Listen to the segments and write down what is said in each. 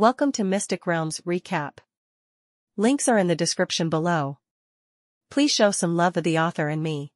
Welcome to Mystic Realms Recap. Links are in the description below. Please show some love to the author and me.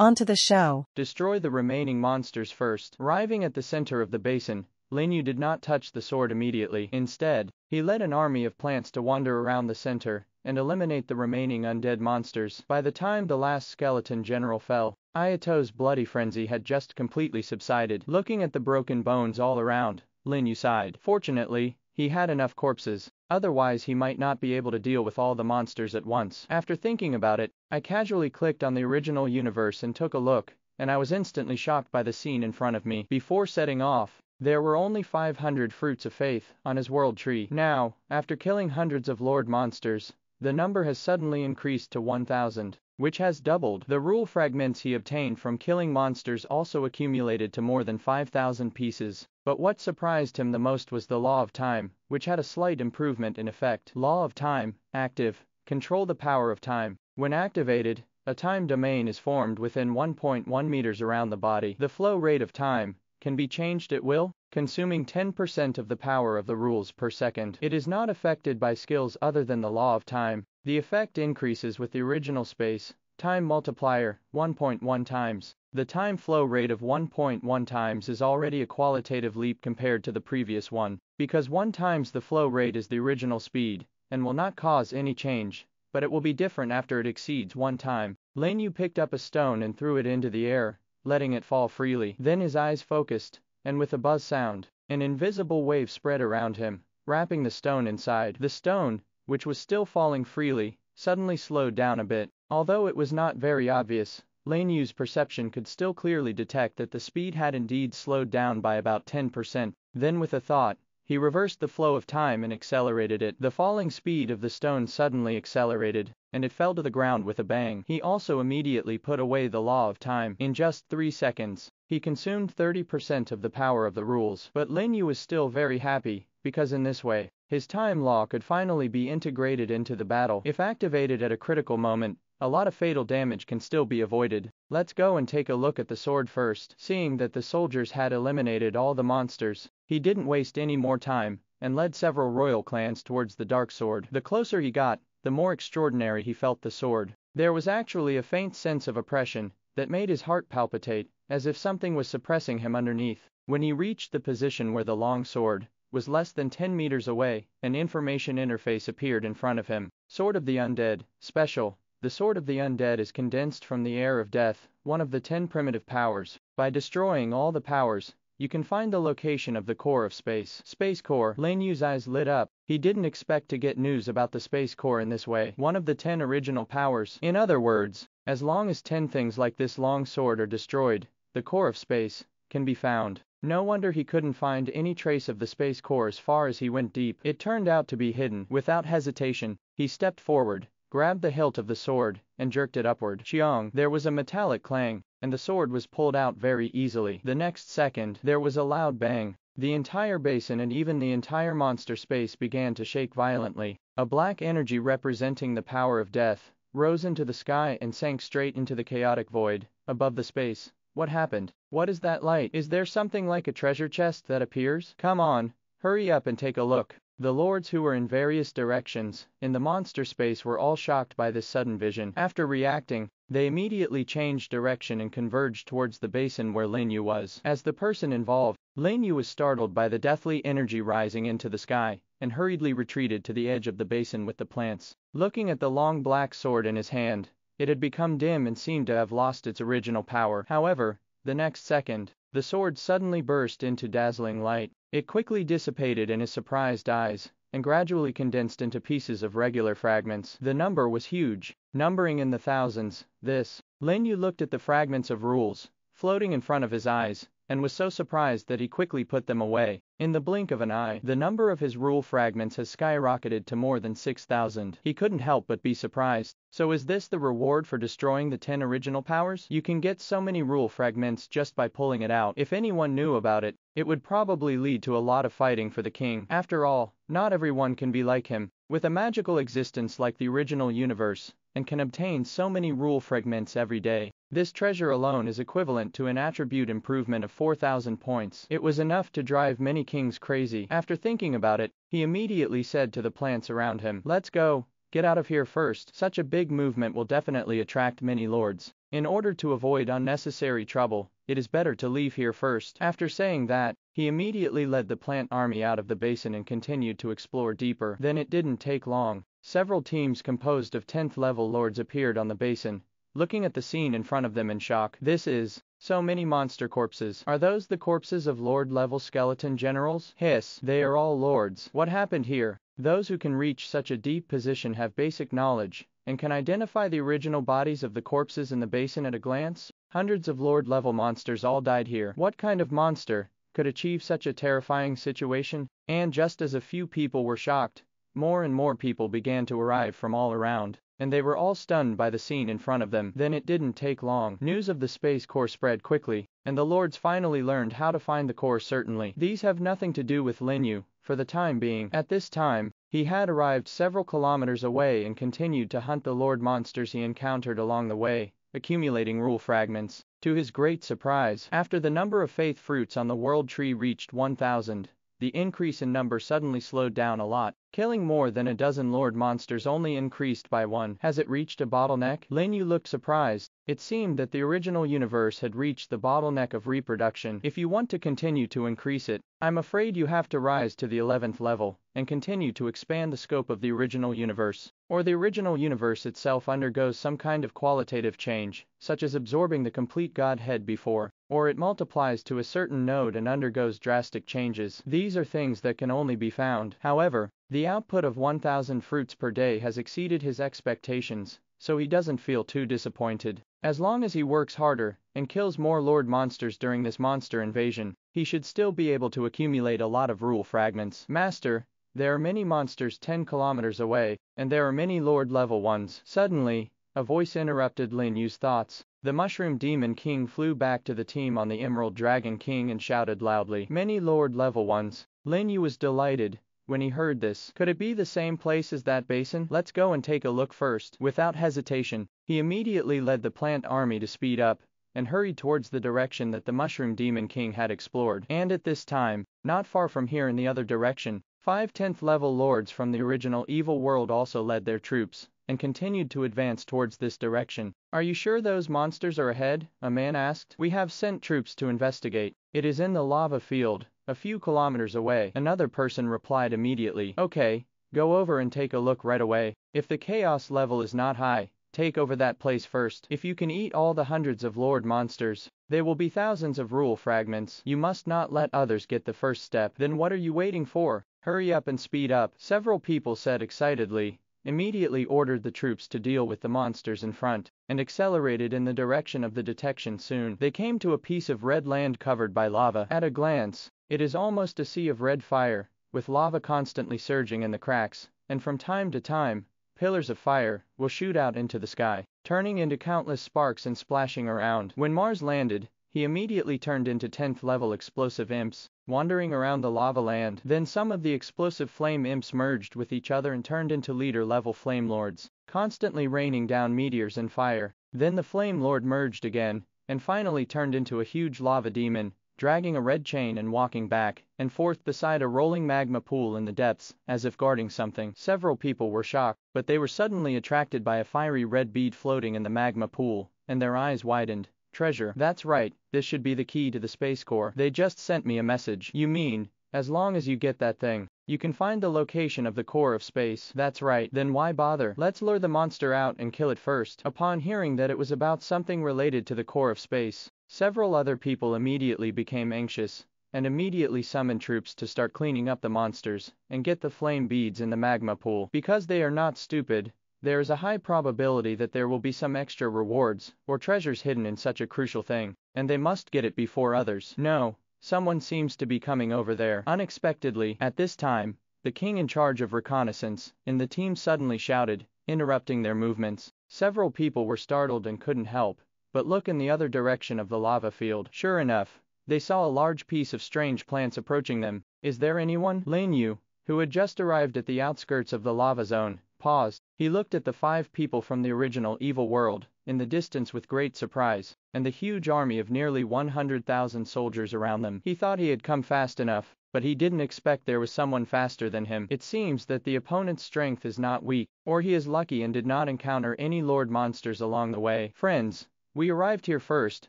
On to the show. Destroy the remaining monsters first. Arriving at the center of the basin, Lin Yu did not touch the sword immediately. Instead, he led an army of plants to wander around the center and eliminate the remaining undead monsters. By the time the last skeleton general fell, Ayato's bloody frenzy had just completely subsided. Looking at the broken bones all around, Lin Yu sighed. Fortunately, he had enough corpses, otherwise he might not be able to deal with all the monsters at once. After thinking about it, I casually clicked on the original universe and took a look, and I was instantly shocked by the scene in front of me. Before setting off, there were only 500 fruits of faith on his world tree. Now, after killing hundreds of lord monsters, the number has suddenly increased to 1000 which has doubled. The rule fragments he obtained from killing monsters also accumulated to more than 5,000 pieces. But what surprised him the most was the Law of Time, which had a slight improvement in effect. Law of Time, active, control the power of time. When activated, a time domain is formed within 1.1 meters around the body. The flow rate of time can be changed at will, consuming 10% of the power of the rules per second. It is not affected by skills other than the law of time. The effect increases with the original space, time multiplier, 1.1 times. The time flow rate of 1.1 times is already a qualitative leap compared to the previous one, because 1 times the flow rate is the original speed, and will not cause any change, but it will be different after it exceeds 1 time. Lin Yu picked up a stone and threw it into the air, letting it fall freely. Then his eyes focused, and with a buzz sound, an invisible wave spread around him, wrapping the stone inside. The stone, which was still falling freely, suddenly slowed down a bit. Although it was not very obvious, Lin Yu's perception could still clearly detect that the speed had indeed slowed down by about 10%. Then with a thought, he reversed the flow of time and accelerated it. The falling speed of the stone suddenly accelerated, and it fell to the ground with a bang. He also immediately put away the law of time. In just 3 seconds, he consumed 30% of the power of the rules. But Lin Yu was still very happy, because in this way, his time law could finally be integrated into the battle. If activated at a critical moment, a lot of fatal damage can still be avoided. Let's go and take a look at the sword first. Seeing that the soldiers had eliminated all the monsters, he didn't waste any more time, and led several royal clans towards the dark sword. The closer he got, the more extraordinary he felt the sword. There was actually a faint sense of oppression that made his heart palpitate, as if something was suppressing him underneath. When he reached the position where the long sword, was less than 10 meters away, an information interface appeared in front of him. Sword of the Undead, Special. The Sword of the Undead is condensed from the air of death, one of the 10 primitive powers. By destroying all the powers, you can find the location of the core of space. Space Core. Lin Yu's eyes lit up. He didn't expect to get news about the Space Core in this way. One of the 10 original powers. In other words, as long as 10 things like this long sword are destroyed, the core of space can be found. No wonder he couldn't find any trace of the space core as far as he went deep. It turned out to be hidden. Without hesitation, he stepped forward, grabbed the hilt of the sword, and jerked it upward. Chiong, there was a metallic clang, and the sword was pulled out very easily. The next second, there was a loud bang. The entire basin and even the entire monster space began to shake violently. A black energy representing the power of death rose into the sky and sank straight into the chaotic void above the space. What happened? What is that light? Is there something like a treasure chest that appears? Come on, hurry up and take a look. The lords who were in various directions in the monster space were all shocked by this sudden vision. After reacting, they immediately changed direction and converged towards the basin where Lin Yu was. As the person involved, Lin Yu was startled by the deathly energy rising into the sky, and hurriedly retreated to the edge of the basin with the plants. Looking at the long black sword in his hand, it had become dim and seemed to have lost its original power. However, the next second, the sword suddenly burst into dazzling light. It quickly dissipated in his surprised eyes, and gradually condensed into pieces of regular fragments. The number was huge, numbering in the thousands. This. Lin Yu looked at the fragments of rules, floating in front of his eyes, and was so surprised that he quickly put them away. In the blink of an eye, the number of his rule fragments has skyrocketed to more than 6,000. He couldn't help but be surprised. So is this the reward for destroying the 10 original powers? You can get so many rule fragments just by pulling it out. If anyone knew about it, it would probably lead to a lot of fighting for the king. After all, not everyone can be like him, with a magical existence like the original universe, and can obtain so many rule fragments every day. This treasure alone is equivalent to an attribute improvement of 4,000 points. It was enough to drive many kings crazy. After thinking about it, he immediately said to the plants around him, Let's go, get out of here first. Such a big movement will definitely attract many lords. In order to avoid unnecessary trouble, it is better to leave here first. After saying that, he immediately led the plant army out of the basin and continued to explore deeper. Then it didn't take long. Several teams composed of 10th level lords appeared on the basin, looking at the scene in front of them in shock. This is so many monster corpses. Are those the corpses of lord level skeleton generals? Hiss, they are all lords. What happened here? Those who can reach such a deep position have basic knowledge, and can identify the original bodies of the corpses in the basin at a glance. Hundreds of Lord-level monsters all died here. What kind of monster could achieve such a terrifying situation? And just as a few people were shocked, more and more people began to arrive from all around, and they were all stunned by the scene in front of them. Then it didn't take long. News of the Space Core spread quickly, and the lords finally learned how to find the core certainly. These have nothing to do with Lin Yu, for the time being. At this time, he had arrived several kilometers away and continued to hunt the lord monsters he encountered along the way accumulating rule fragments. To his great surprise, after the number of faith fruits on the world tree reached 1,000, the increase in number suddenly slowed down a lot. Killing more than a dozen lord monsters only increased by one. Has it reached a bottleneck? Lin Yu looked surprised. It seemed that the original universe had reached the bottleneck of reproduction. If you want to continue to increase it, I'm afraid you have to rise to the 11th level, and continue to expand the scope of the original universe. Or the original universe itself undergoes some kind of qualitative change, such as absorbing the complete Godhead before, or it multiplies to a certain node and undergoes drastic changes. These are things that can only be found. However, the output of 1000 fruits per day has exceeded his expectations, so he doesn't feel too disappointed. As long as he works harder and kills more lord monsters during this monster invasion, he should still be able to accumulate a lot of rule fragments. Master, there are many monsters 10 kilometers away, and there are many lord level ones. Suddenly, a voice interrupted Lin Yu's thoughts. The Mushroom Demon King flew back to the team on the Emerald Dragon King and shouted loudly, Many lord level ones. Lin Yu was delighted, when he heard this. Could it be the same place as that basin? Let's go and take a look first. Without hesitation, he immediately led the plant army to speed up, and hurried towards the direction that the Mushroom Demon King had explored. And at this time, not far from here in the other direction, five tenth level lords from the original evil world also led their troops, and continued to advance towards this direction. Are you sure those monsters are ahead? A man asked. We have sent troops to investigate. It is in the lava field, a few kilometers away. Another person replied immediately. Okay, go over and take a look right away. If the chaos level is not high, take over that place first. If you can eat all the hundreds of lord monsters, there will be thousands of rule fragments. You must not let others get the first step. Then what are you waiting for? Hurry up and speed up. Several people said excitedly, immediately ordered the troops to deal with the monsters in front, and accelerated in the direction of the detection soon. They came to a piece of red land covered by lava. At a glance, it is almost a sea of red fire, with lava constantly surging in the cracks, and from time to time, pillars of fire will shoot out into the sky, turning into countless sparks and splashing around. When Mars landed, he immediately turned into 10th level explosive imps, wandering around the lava land. Then some of the explosive flame imps merged with each other and turned into leader level flame lords, constantly raining down meteors and fire. Then the flame lord merged again, and finally turned into a huge lava demon, dragging a red chain and walking back and forth beside a rolling magma pool in the depths, as if guarding something. Several people were shocked, but they were suddenly attracted by a fiery red bead floating in the magma pool, and their eyes widened. Treasure. That's right, this should be the key to the Space Core. They just sent me a message. You mean, as long as you get that thing, you can find the location of the core of space. That's right, then why bother? Let's lure the monster out and kill it first. Upon hearing that it was about something related to the core of space, Several other people immediately became anxious, and immediately summoned troops to start cleaning up the monsters, and get the flame beads in the magma pool. Because they are not stupid, there is a high probability that there will be some extra rewards, or treasures hidden in such a crucial thing, and they must get it before others. No, someone seems to be coming over there. Unexpectedly, at this time, the king in charge of reconnaissance, in the team suddenly shouted, interrupting their movements. Several people were startled and couldn't help, but look in the other direction of the lava field. Sure enough, they saw a large piece of strange plants approaching them. Is there anyone? Lin Yu, who had just arrived at the outskirts of the lava zone, paused. He looked at the five people from the original evil world, in the distance with great surprise, and the huge army of nearly 100,000 soldiers around them. He thought he had come fast enough, but he didn't expect there was someone faster than him. It seems that the opponent's strength is not weak, or he is lucky and did not encounter any lord monsters along the way. Friends, we arrived here first,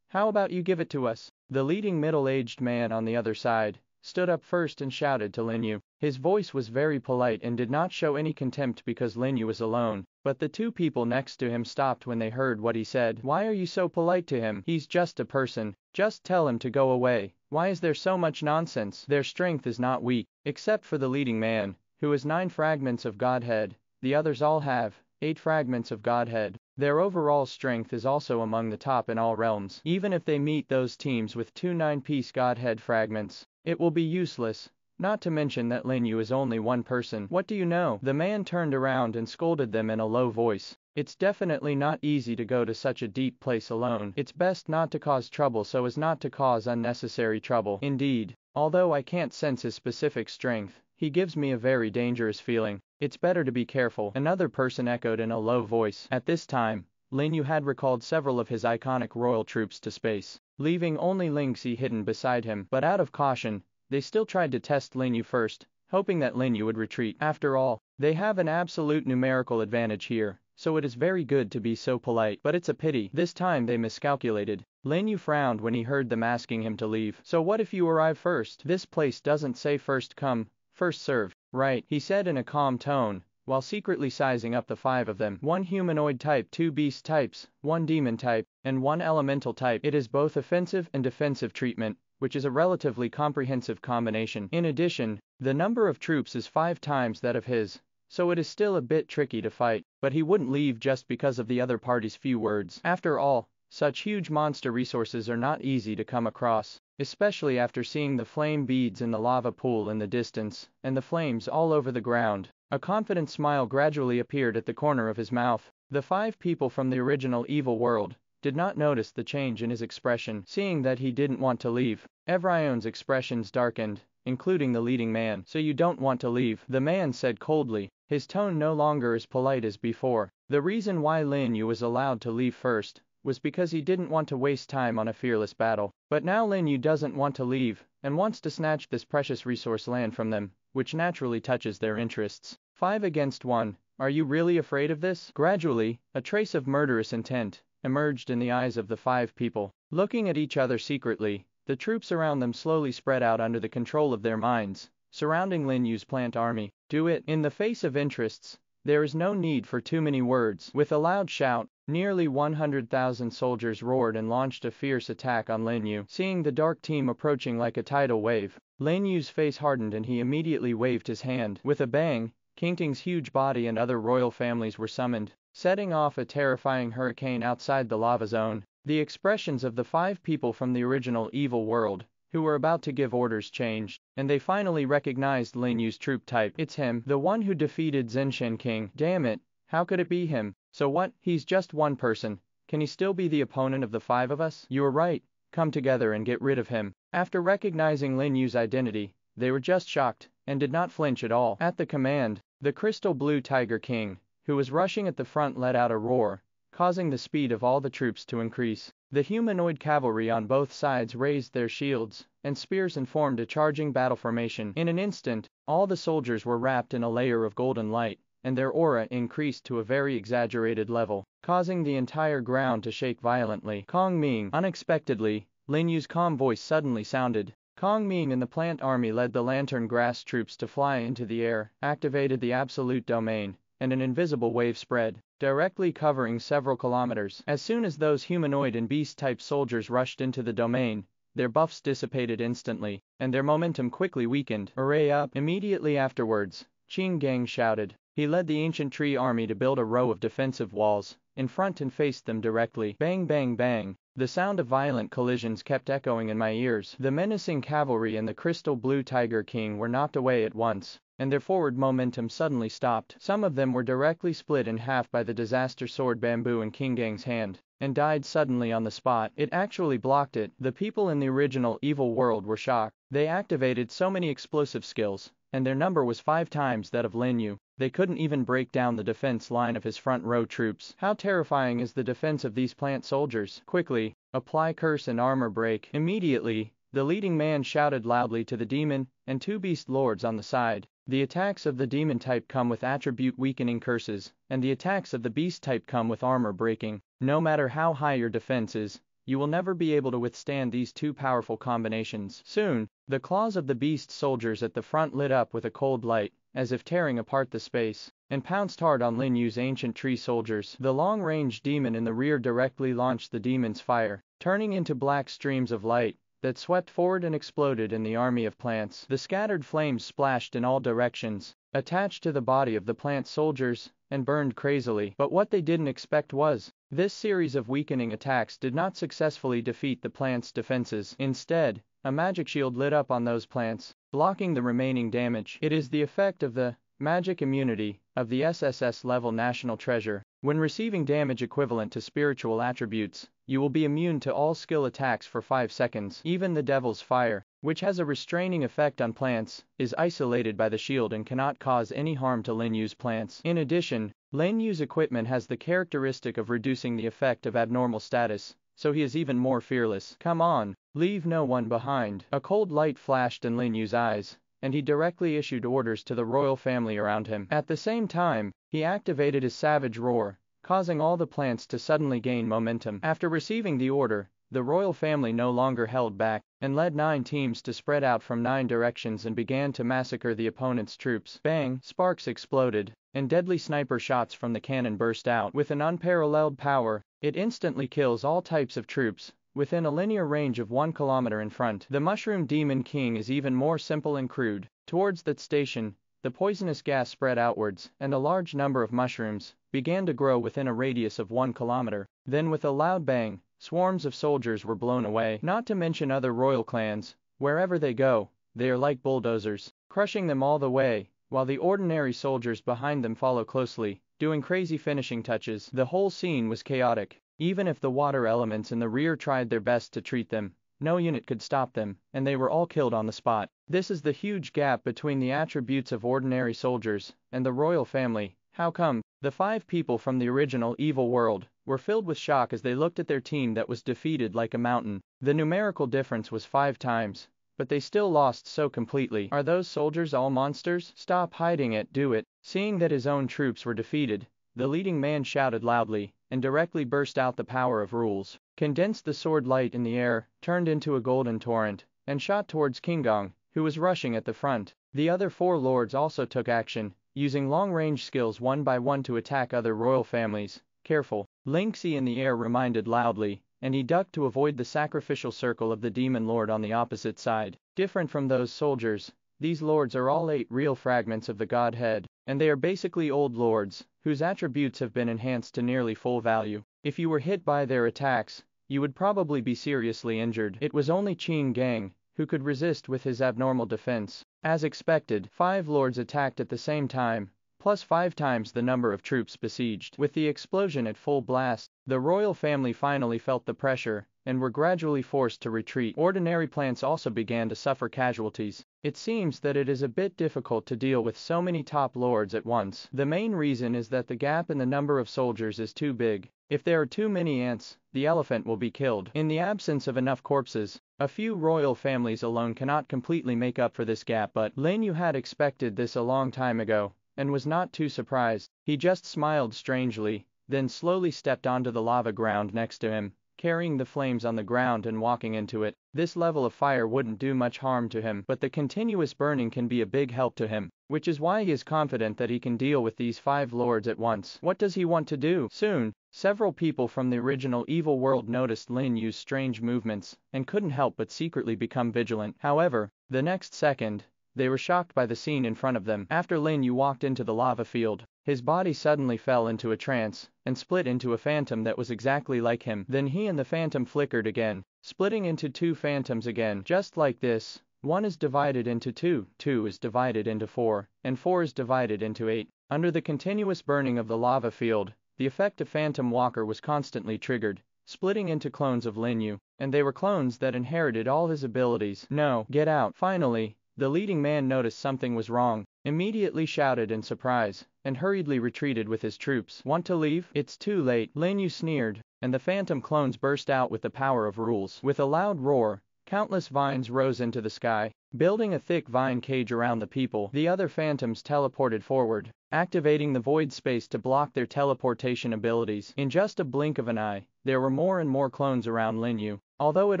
how about you give it to us? The leading middle-aged man on the other side, stood up first and shouted to Lin Yu. His voice was very polite and did not show any contempt because Lin Yu was alone, but the two people next to him stopped when they heard what he said. Why are you so polite to him? He's just a person. Just tell him to go away. Why is there so much nonsense? Their strength is not weak, except for the leading man, who has nine fragments of Godhead. The others all have eight fragments of Godhead. Their overall strength is also among the top in all realms. Even if they meet those teams with two nine-piece Godhead fragments, it will be useless, not to mention that Lin Yu is only one person. What do you know? The man turned around and scolded them in a low voice. It's definitely not easy to go to such a deep place alone. It's best not to cause trouble so as not to cause unnecessary trouble. Indeed, although I can't sense his specific strength, he gives me a very dangerous feeling. It's better to be careful. Another person echoed in a low voice. At this time, Lin Yu had recalled several of his iconic royal troops to space leaving only Ling Xi hidden beside him. But out of caution, they still tried to test Lin Yu first, hoping that Lin Yu would retreat. After all, they have an absolute numerical advantage here, so it is very good to be so polite. But it's a pity, this time they miscalculated. Lin Yu frowned when he heard them asking him to leave. So what if you arrive first? This place doesn't say first come, first serve. Right, he said in a calm tone, while secretly sizing up the five of them. One humanoid type, two beast types, one demon type, and one elemental type. It is both offensive and defensive treatment, which is a relatively comprehensive combination. In addition, the number of troops is five times that of his, so it is still a bit tricky to fight, but he wouldn't leave just because of the other party's few words. After all, such huge monster resources are not easy to come across, especially after seeing the flame beads in the lava pool in the distance, and the flames all over the ground. A confident smile gradually appeared at the corner of his mouth. The five people from the original evil world did not notice the change in his expression, seeing that he didn't want to leave. Evrion's expressions darkened, including the leading man. So you don't want to leave, the man said coldly, his tone no longer as polite as before. The reason why Lin Yu was allowed to leave first was because he didn't want to waste time on a fearless battle. But now Lin Yu doesn't want to leave, and wants to snatch this precious resource land from them, which naturally touches their interests. Five against one, are you really afraid of this? Gradually, a trace of murderous intent emerged in the eyes of the five people. Looking at each other secretly, the troops around them slowly spread out under the control of their minds, surrounding Lin Yu's plant army. Do it. In the face of interests, there is no need for too many words. With a loud shout, nearly 100,000 soldiers roared and launched a fierce attack on Lin Yu. Seeing the dark team approaching like a tidal wave, Lin Yu's face hardened and he immediately waved his hand. With a bang, King huge body and other royal families were summoned, setting off a terrifying hurricane outside the lava zone. The expressions of the five people from the original evil world, who were about to give orders changed, and they finally recognized Lin Yu's troop type. It's him, the one who defeated Zenshen King. Damn it, how could it be him? So what, he's just one person. Can he still be the opponent of the five of us? You are right, come together and get rid of him. After recognizing Lin Yu's identity, they were just shocked, and did not flinch at all. At the command, the crystal blue Tiger King, who was rushing at the front let out a roar, causing the speed of all the troops to increase. The humanoid cavalry on both sides raised their shields and spears and formed a charging battle formation. In an instant, all the soldiers were wrapped in a layer of golden light, and their aura increased to a very exaggerated level, causing the entire ground to shake violently. Kong Ming, unexpectedly, Lin Yu's calm voice suddenly sounded, Kong Ming and the plant army led the lantern grass troops to fly into the air, activated the absolute domain, and an invisible wave spread, directly covering several kilometers. As soon as those humanoid and beast-type soldiers rushed into the domain, their buffs dissipated instantly, and their momentum quickly weakened. Array up! Immediately afterwards, Qing Gang shouted. He led the ancient tree army to build a row of defensive walls, in front and faced them directly. Bang bang bang! The sound of violent collisions kept echoing in my ears. The menacing cavalry and the crystal blue Tiger King were knocked away at once, and their forward momentum suddenly stopped. Some of them were directly split in half by the disaster sword bamboo in Qing Gang's hand, and died suddenly on the spot. It actually blocked it. The people in the original evil world were shocked. They activated so many explosive skills, and their number was five times that of Lin Yu. They couldn't even break down the defense line of his front row troops. How terrifying is the defense of these plant soldiers? Quickly, apply curse and armor break. Immediately, the leading man shouted loudly to the demon and two beast lords on the side. The attacks of the demon type come with attribute weakening curses, and the attacks of the beast type come with armor breaking. No matter how high your defense is, you will never be able to withstand these two powerful combinations. Soon, the claws of the beast soldiers at the front lit up with a cold light, as if tearing apart the space, and pounced hard on Lin Yu's ancient tree soldiers. The long-range demon in the rear directly launched the demon's fire, turning into black streams of light that swept forward and exploded in the army of plants. The scattered flames splashed in all directions, attached to the body of the plant soldiers, and burned crazily. But what they didn't expect was, this series of weakening attacks did not successfully defeat the plant's defenses. Instead, a magic shield lit up on those plants, blocking the remaining damage. It is the effect of the magic immunity of the SSS level national treasure. When receiving damage equivalent to spiritual attributes, you will be immune to all skill attacks for 5 seconds. Even the devil's fire, which has a restraining effect on plants, is isolated by the shield and cannot cause any harm to Lin Yu's plants. In addition, Lin Yu's equipment has the characteristic of reducing the effect of abnormal status, so he is even more fearless. Come on, Leave no one behind. A cold light flashed in Lin Yu's eyes, and he directly issued orders to the royal family around him. At the same time, he activated his savage roar, causing all the plants to suddenly gain momentum. After receiving the order, the royal family no longer held back, and led nine teams to spread out from nine directions and began to massacre the opponent's troops. Bang! Sparks exploded, and deadly sniper shots from the cannon burst out. With an unparalleled power, it instantly kills all types of troops, Within a linear range of 1 kilometer in front, the Mushroom Demon King is even more simple and crude. Towards that station, the poisonous gas spread outwards, and a large number of mushrooms began to grow within a radius of 1 kilometer. Then with a loud bang, swarms of soldiers were blown away. Not to mention other royal clans, wherever they go, they are like bulldozers, crushing them all the way, while the ordinary soldiers behind them follow closely, doing crazy finishing touches. The whole scene was chaotic. Even if the water elements in the rear tried their best to treat them, no unit could stop them, and they were all killed on the spot. This is the huge gap between the attributes of ordinary soldiers and the royal family. How come? The five people from the original evil world were filled with shock as they looked at their team that was defeated like a mountain. The numerical difference was five times, but they still lost so completely. Are those soldiers all monsters? Stop hiding it, do it. Seeing that his own troops were defeated, the leading man shouted loudly, and directly burst out the power of rules, condensed the sword light in the air, turned into a golden torrent, and shot towards Qing Gang, who was rushing at the front. The other four lords also took action, using long-range skills one by one to attack other royal families. Careful. Lingxi in the air reminded loudly, and he ducked to avoid the sacrificial circle of the demon lord on the opposite side. Different from those soldiers, these lords are all eight real fragments of the godhead, and they are basically old lords, whose attributes have been enhanced to nearly full value. If you were hit by their attacks, you would probably be seriously injured. It was only Qing Gang, who could resist with his abnormal defense. As expected, five lords attacked at the same time, plus five times the number of troops besieged. With the explosion at full blast, the royal family finally felt the pressure, and were gradually forced to retreat. Ordinary plants also began to suffer casualties. It seems that it is a bit difficult to deal with so many top lords at once. The main reason is that the gap in the number of soldiers is too big. If there are too many ants, the elephant will be killed. In the absence of enough corpses, a few royal families alone cannot completely make up for this gap but Lin Yu had expected this a long time ago, and was not too surprised. He just smiled strangely, then slowly stepped onto the lava ground next to him, carrying the flames on the ground and walking into it. This level of fire wouldn't do much harm to him, but the continuous burning can be a big help to him, which is why he is confident that he can deal with these five lords at once. What does he want to do? Soon, several people from the original evil world noticed Lin Yu's strange movements, and couldn't help but secretly become vigilant. However, the next second, they were shocked by the scene in front of them. After Lin Yu walked into the lava field, his body suddenly fell into a trance, and split into a phantom that was exactly like him. Then he and the phantom flickered again, splitting into two phantoms again. Just like this, one is divided into two, two is divided into four, and four is divided into eight. Under the continuous burning of the lava field, the effect of Phantom Walker was constantly triggered, splitting into clones of Lin Yu, and they were clones that inherited all his abilities. No, get out. Finally, the leading man noticed something was wrong. immediately shouted in surprise, and hurriedly retreated with his troops. Want to leave? It's too late, Lin Yu sneered, and the phantom clones burst out with the power of rules. With a loud roar, countless vines rose into the sky, building a thick vine cage around the people. The other phantoms teleported forward, activating the void space to block their teleportation abilities. In just a blink of an eye, there were more and more clones around Lin Yu. Although it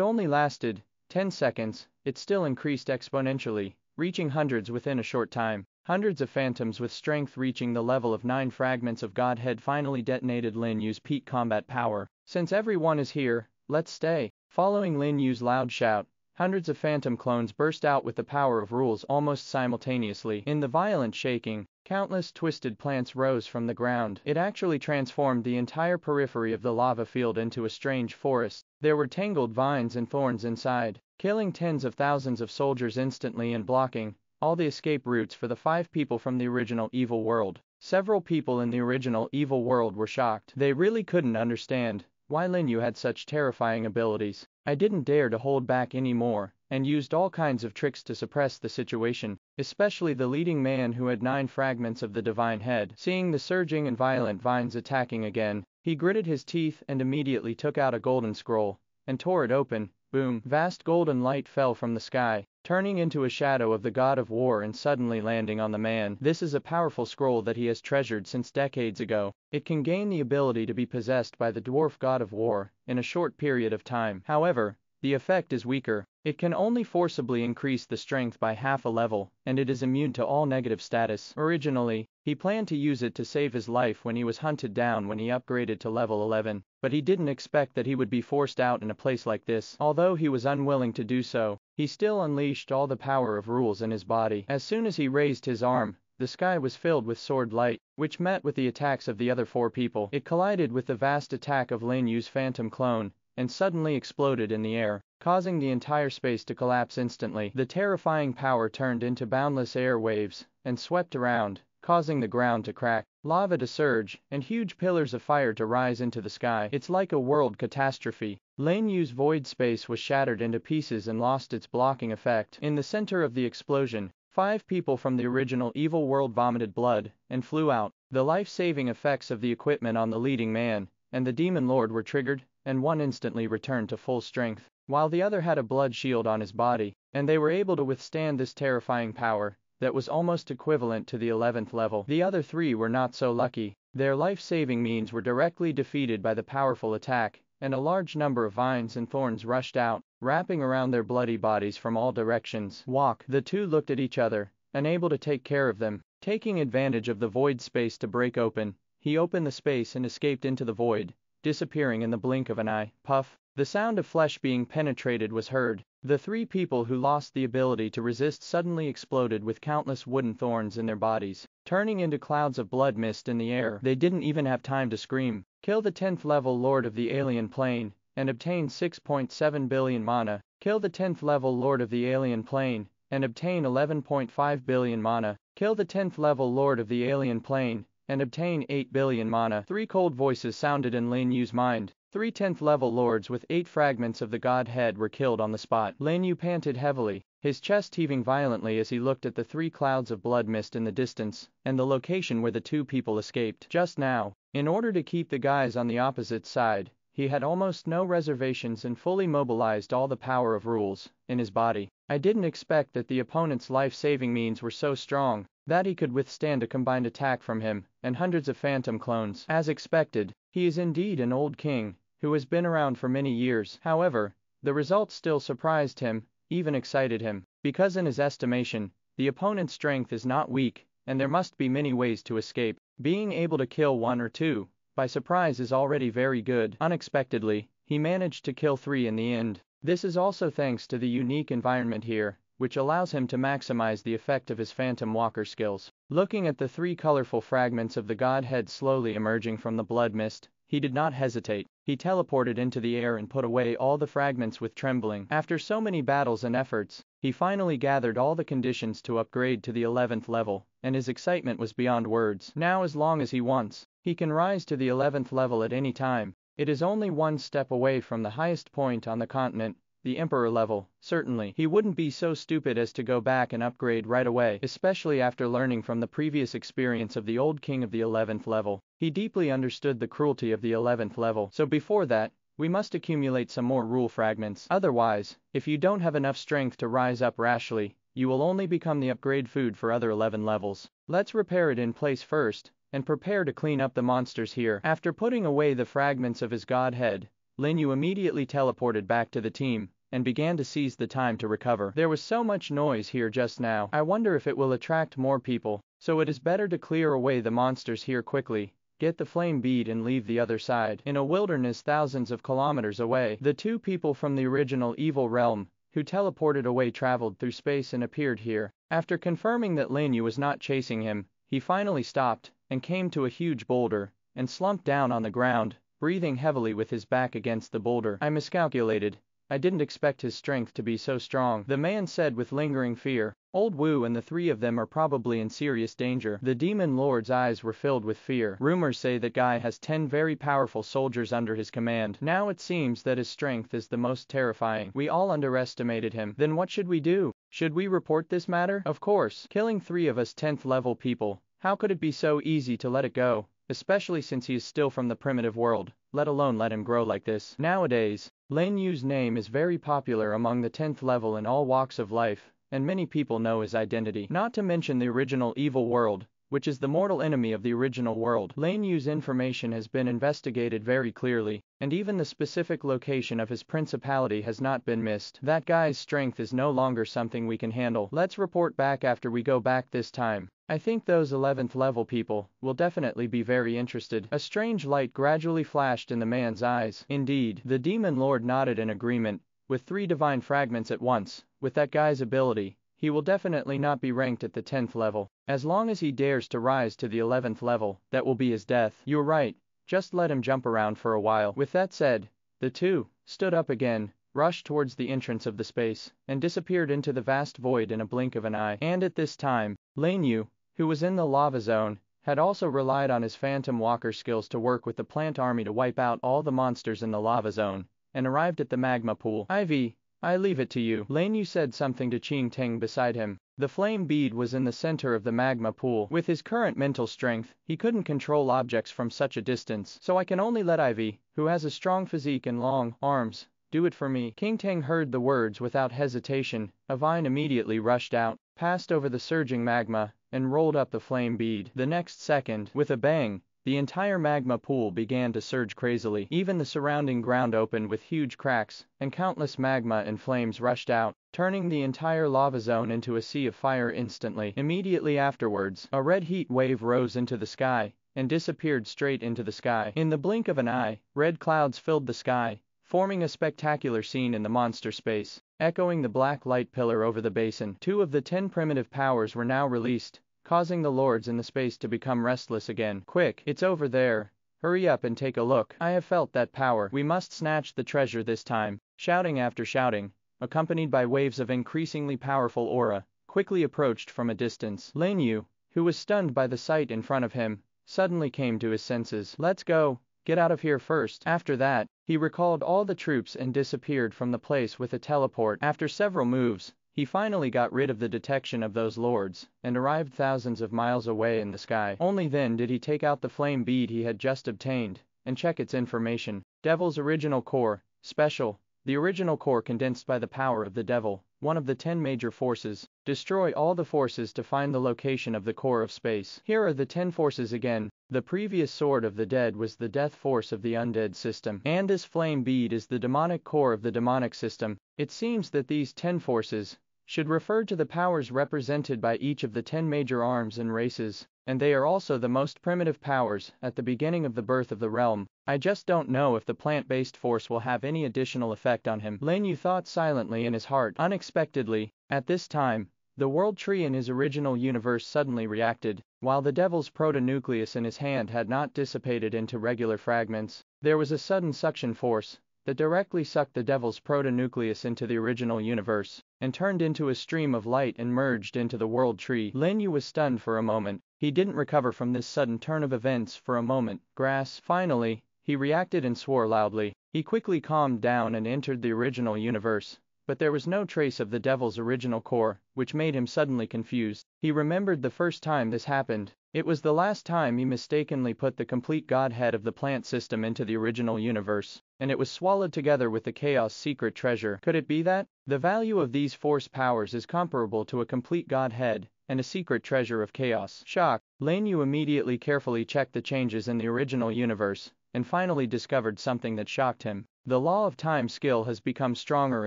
only lasted 10 seconds, it still increased exponentially, reaching hundreds within a short time. Hundreds of phantoms with strength reaching the level of nine fragments of Godhead finally detonated Lin Yu's peak combat power. Since everyone is here, let's stay. Following Lin Yu's loud shout, hundreds of phantom clones burst out with the power of rules almost simultaneously. In the violent shaking, countless twisted plants rose from the ground. It actually transformed the entire periphery of the lava field into a strange forest. There were tangled vines and thorns inside, killing tens of thousands of soldiers instantly and blocking all the escape routes for the five people from the original evil world. Several people in the original evil world were shocked. They really couldn't understand why Lin Yu had such terrifying abilities. I didn't dare to hold back any more, and used all kinds of tricks to suppress the situation, especially the leading man who had nine fragments of the divine head. Seeing the surging and violent vines attacking again, he gritted his teeth and immediately took out a golden scroll, and tore it open, boom, vast golden light fell from the sky, turning into a shadow of the god of war and suddenly landing on the man. This is a powerful scroll that he has treasured since decades ago. It can gain the ability to be possessed by the dwarf god of war in a short period of time. However, the effect is weaker. It can only forcibly increase the strength by half a level, and it is immune to all negative status. Originally, he planned to use it to save his life when he was hunted down when he upgraded to level 11, but he didn't expect that he would be forced out in a place like this. Although he was unwilling to do so, he still unleashed all the power of rules in his body. As soon as he raised his arm, the sky was filled with sword light, which met with the attacks of the other four people. It collided with the vast attack of Lin Yu's phantom clone, and suddenly exploded in the air, causing the entire space to collapse instantly. The terrifying power turned into boundless air waves, and swept around, causing the ground to crack, lava to surge, and huge pillars of fire to rise into the sky. It's like a world catastrophe. Lin Yu's void space was shattered into pieces and lost its blocking effect. In the center of the explosion, five people from the original evil world vomited blood and flew out. The life-saving effects of the equipment on the leading man and the demon lord were triggered, and one instantly returned to full strength, while the other had a blood shield on his body, and they were able to withstand this terrifying power that was almost equivalent to the 11th level. The other three were not so lucky. Their life-saving means were directly defeated by the powerful attack, and a large number of vines and thorns rushed out, wrapping around their bloody bodies from all directions. Walk. The two looked at each other, unable to take care of them. Taking advantage of the void space to break open, he opened the space and escaped into the void, disappearing in the blink of an eye. Puff. The sound of flesh being penetrated was heard. The three people who lost the ability to resist suddenly exploded with countless wooden thorns in their bodies, turning into clouds of blood mist in the air. They didn't even have time to scream. Kill the 10th level Lord of the Alien Plane, and obtain 6.7 billion mana. Kill the 10th level Lord of the Alien Plane, and obtain 11.5 billion mana. Kill the 10th level Lord of the Alien Plane, and obtain 8 billion mana. Three cold voices sounded in Lin Yu's mind. Three 10th level lords with eight fragments of the godhead were killed on the spot. Lin Yu panted heavily, his chest heaving violently as he looked at the three clouds of blood mist in the distance, and the location where the two people escaped. Just now, in order to keep the guys on the opposite side, he had almost no reservations and fully mobilized all the power of rules in his body. I didn't expect that the opponent's life-saving means were so strong that he could withstand a combined attack from him and hundreds of phantom clones. As expected, he is indeed an old king, who has been around for many years. However, the result still surprised him, even excited him, because in his estimation, the opponent's strength is not weak, and there must be many ways to escape. Being able to kill one or two by surprise is already very good. Unexpectedly, he managed to kill three in the end. This is also thanks to the unique environment here, which allows him to maximize the effect of his Phantom Walker skills. Looking at the three colorful fragments of the Godhead slowly emerging from the blood mist, he did not hesitate. He teleported into the air and put away all the fragments with trembling. After so many battles and efforts, he finally gathered all the conditions to upgrade to the 11th level, and his excitement was beyond words. Now as long as he wants, he can rise to the 11th level at any time. It is only one step away from the highest point on the continent, the Emperor level, certainly. He wouldn't be so stupid as to go back and upgrade right away, especially after learning from the previous experience of the old king of the 11th level. He deeply understood the cruelty of the 11th level, so before that, we must accumulate some more rule fragments. Otherwise, if you don't have enough strength to rise up rashly, you will only become the upgrade food for other 11 levels. Let's repair it in place first, and prepare to clean up the monsters here. After putting away the fragments of his godhead, Lin Yu immediately teleported back to the team, and began to seize the time to recover. There was so much noise here just now, I wonder if it will attract more people, so it is better to clear away the monsters here quickly, get the flame bead and leave the other side. In a wilderness thousands of kilometers away, the two people from the original evil realm, who teleported away traveled through space and appeared here. After confirming that Lin Yu was not chasing him, he finally stopped, and came to a huge boulder, and slumped down on the ground, breathing heavily with his back against the boulder. I miscalculated. I didn't expect his strength to be so strong. The man said with lingering fear. Old Wu and the three of them are probably in serious danger. The demon lord's eyes were filled with fear. Rumors say that Guy has ten very powerful soldiers under his command. Now it seems that his strength is the most terrifying. We all underestimated him. Then what should we do? Should we report this matter? Of course. Killing three of us 10th level people. How could it be so easy to let it go? Especially since he is still from the primitive world, let alone let him grow like this. Nowadays, Lin Yu's name is very popular among the 10th level in all walks of life, and many people know his identity. Not to mention the original evil world, which is the mortal enemy of the original world. Lin Yu's information has been investigated very clearly, and even the specific location of his principality has not been missed. That guy's strength is no longer something we can handle. Let's report back after we go back this time. I think those 11th level people will definitely be very interested. A strange light gradually flashed in the man's eyes. Indeed, the demon lord nodded in agreement, with three divine fragments at once, with that guy's ability, he will definitely not be ranked at the 10th level. As long as he dares to rise to the 11th level, that will be his death. You're right, just let him jump around for a while. With that said, the two stood up again, rushed towards the entrance of the space, and disappeared into the vast void in a blink of an eye. And at this time, Lin Yu, who was in the lava zone, had also relied on his Phantom Walker skills to work with the plant army to wipe out all the monsters in the lava zone, and arrived at the magma pool. Ivy, I leave it to you. Lin Yu said something to Qing Teng beside him. The flame bead was in the center of the magma pool. With his current mental strength, he couldn't control objects from such a distance, so I can only let Ivy, who has a strong physique and long arms, do it for me. Qing Teng heard the words without hesitation. A vine immediately rushed out, passed over the surging magma, and rolled up the flame bead. The next second, with a bang, the entire magma pool began to surge crazily. Even the surrounding ground opened with huge cracks, and countless magma and flames rushed out, turning the entire lava zone into a sea of fire instantly. Immediately afterwards, a red heat wave rose into the sky, and disappeared straight into the sky. In the blink of an eye, red clouds filled the sky, forming a spectacular scene in the monster space, echoing the black light pillar over the basin. Two of the ten primitive powers were now released, causing the lords in the space to become restless again. Quick, it's over there. Hurry up and take a look. I have felt that power. We must snatch the treasure this time. Shouting after shouting, accompanied by waves of increasingly powerful aura, quickly approached from a distance. Lin Yu, who was stunned by the sight in front of him, suddenly came to his senses. Let's go, Get out of here first. After that, he recalled all the troops and disappeared from the place with a teleport. After several moves, he finally got rid of the detection of those lords, and arrived thousands of miles away in the sky. Only then did he take out the flame bead he had just obtained, and check its information. Devil's original core, special, the original core condensed by the power of the devil, one of the ten major forces. Destroy all the forces to find the location of the core of space. Here are the ten forces again. The previous sword of the dead was the death force of the undead system, and this flame bead is the demonic core of the demonic system. It seems that these ten forces should refer to the powers represented by each of the ten major arms and races, and they are also the most primitive powers at the beginning of the birth of the realm. I just don't know if the plant-based force will have any additional effect on him. Lin Yu thought silently in his heart. Unexpectedly, at this time, the world tree in his original universe suddenly reacted. While the devil's protonucleus in his hand had not dissipated into regular fragments, there was a sudden suction force that directly sucked the devil's protonucleus into the original universe, and turned into a stream of light and merged into the world tree. Lin Yu was stunned for a moment. He didn't recover from this sudden turn of events for a moment. Grass. Finally, he reacted and swore loudly. He quickly calmed down and entered the original universe, but there was no trace of the devil's original core, which made him suddenly confused. He remembered the first time this happened. It was the last time he mistakenly put the complete godhead of the plant system into the original universe, and it was swallowed together with the chaos secret treasure. Could it be that? The value of these force powers is comparable to a complete godhead, and a secret treasure of chaos. Shock. Lin Yu immediately carefully checked the changes in the original universe, and finally discovered something that shocked him. The law of time skill has become stronger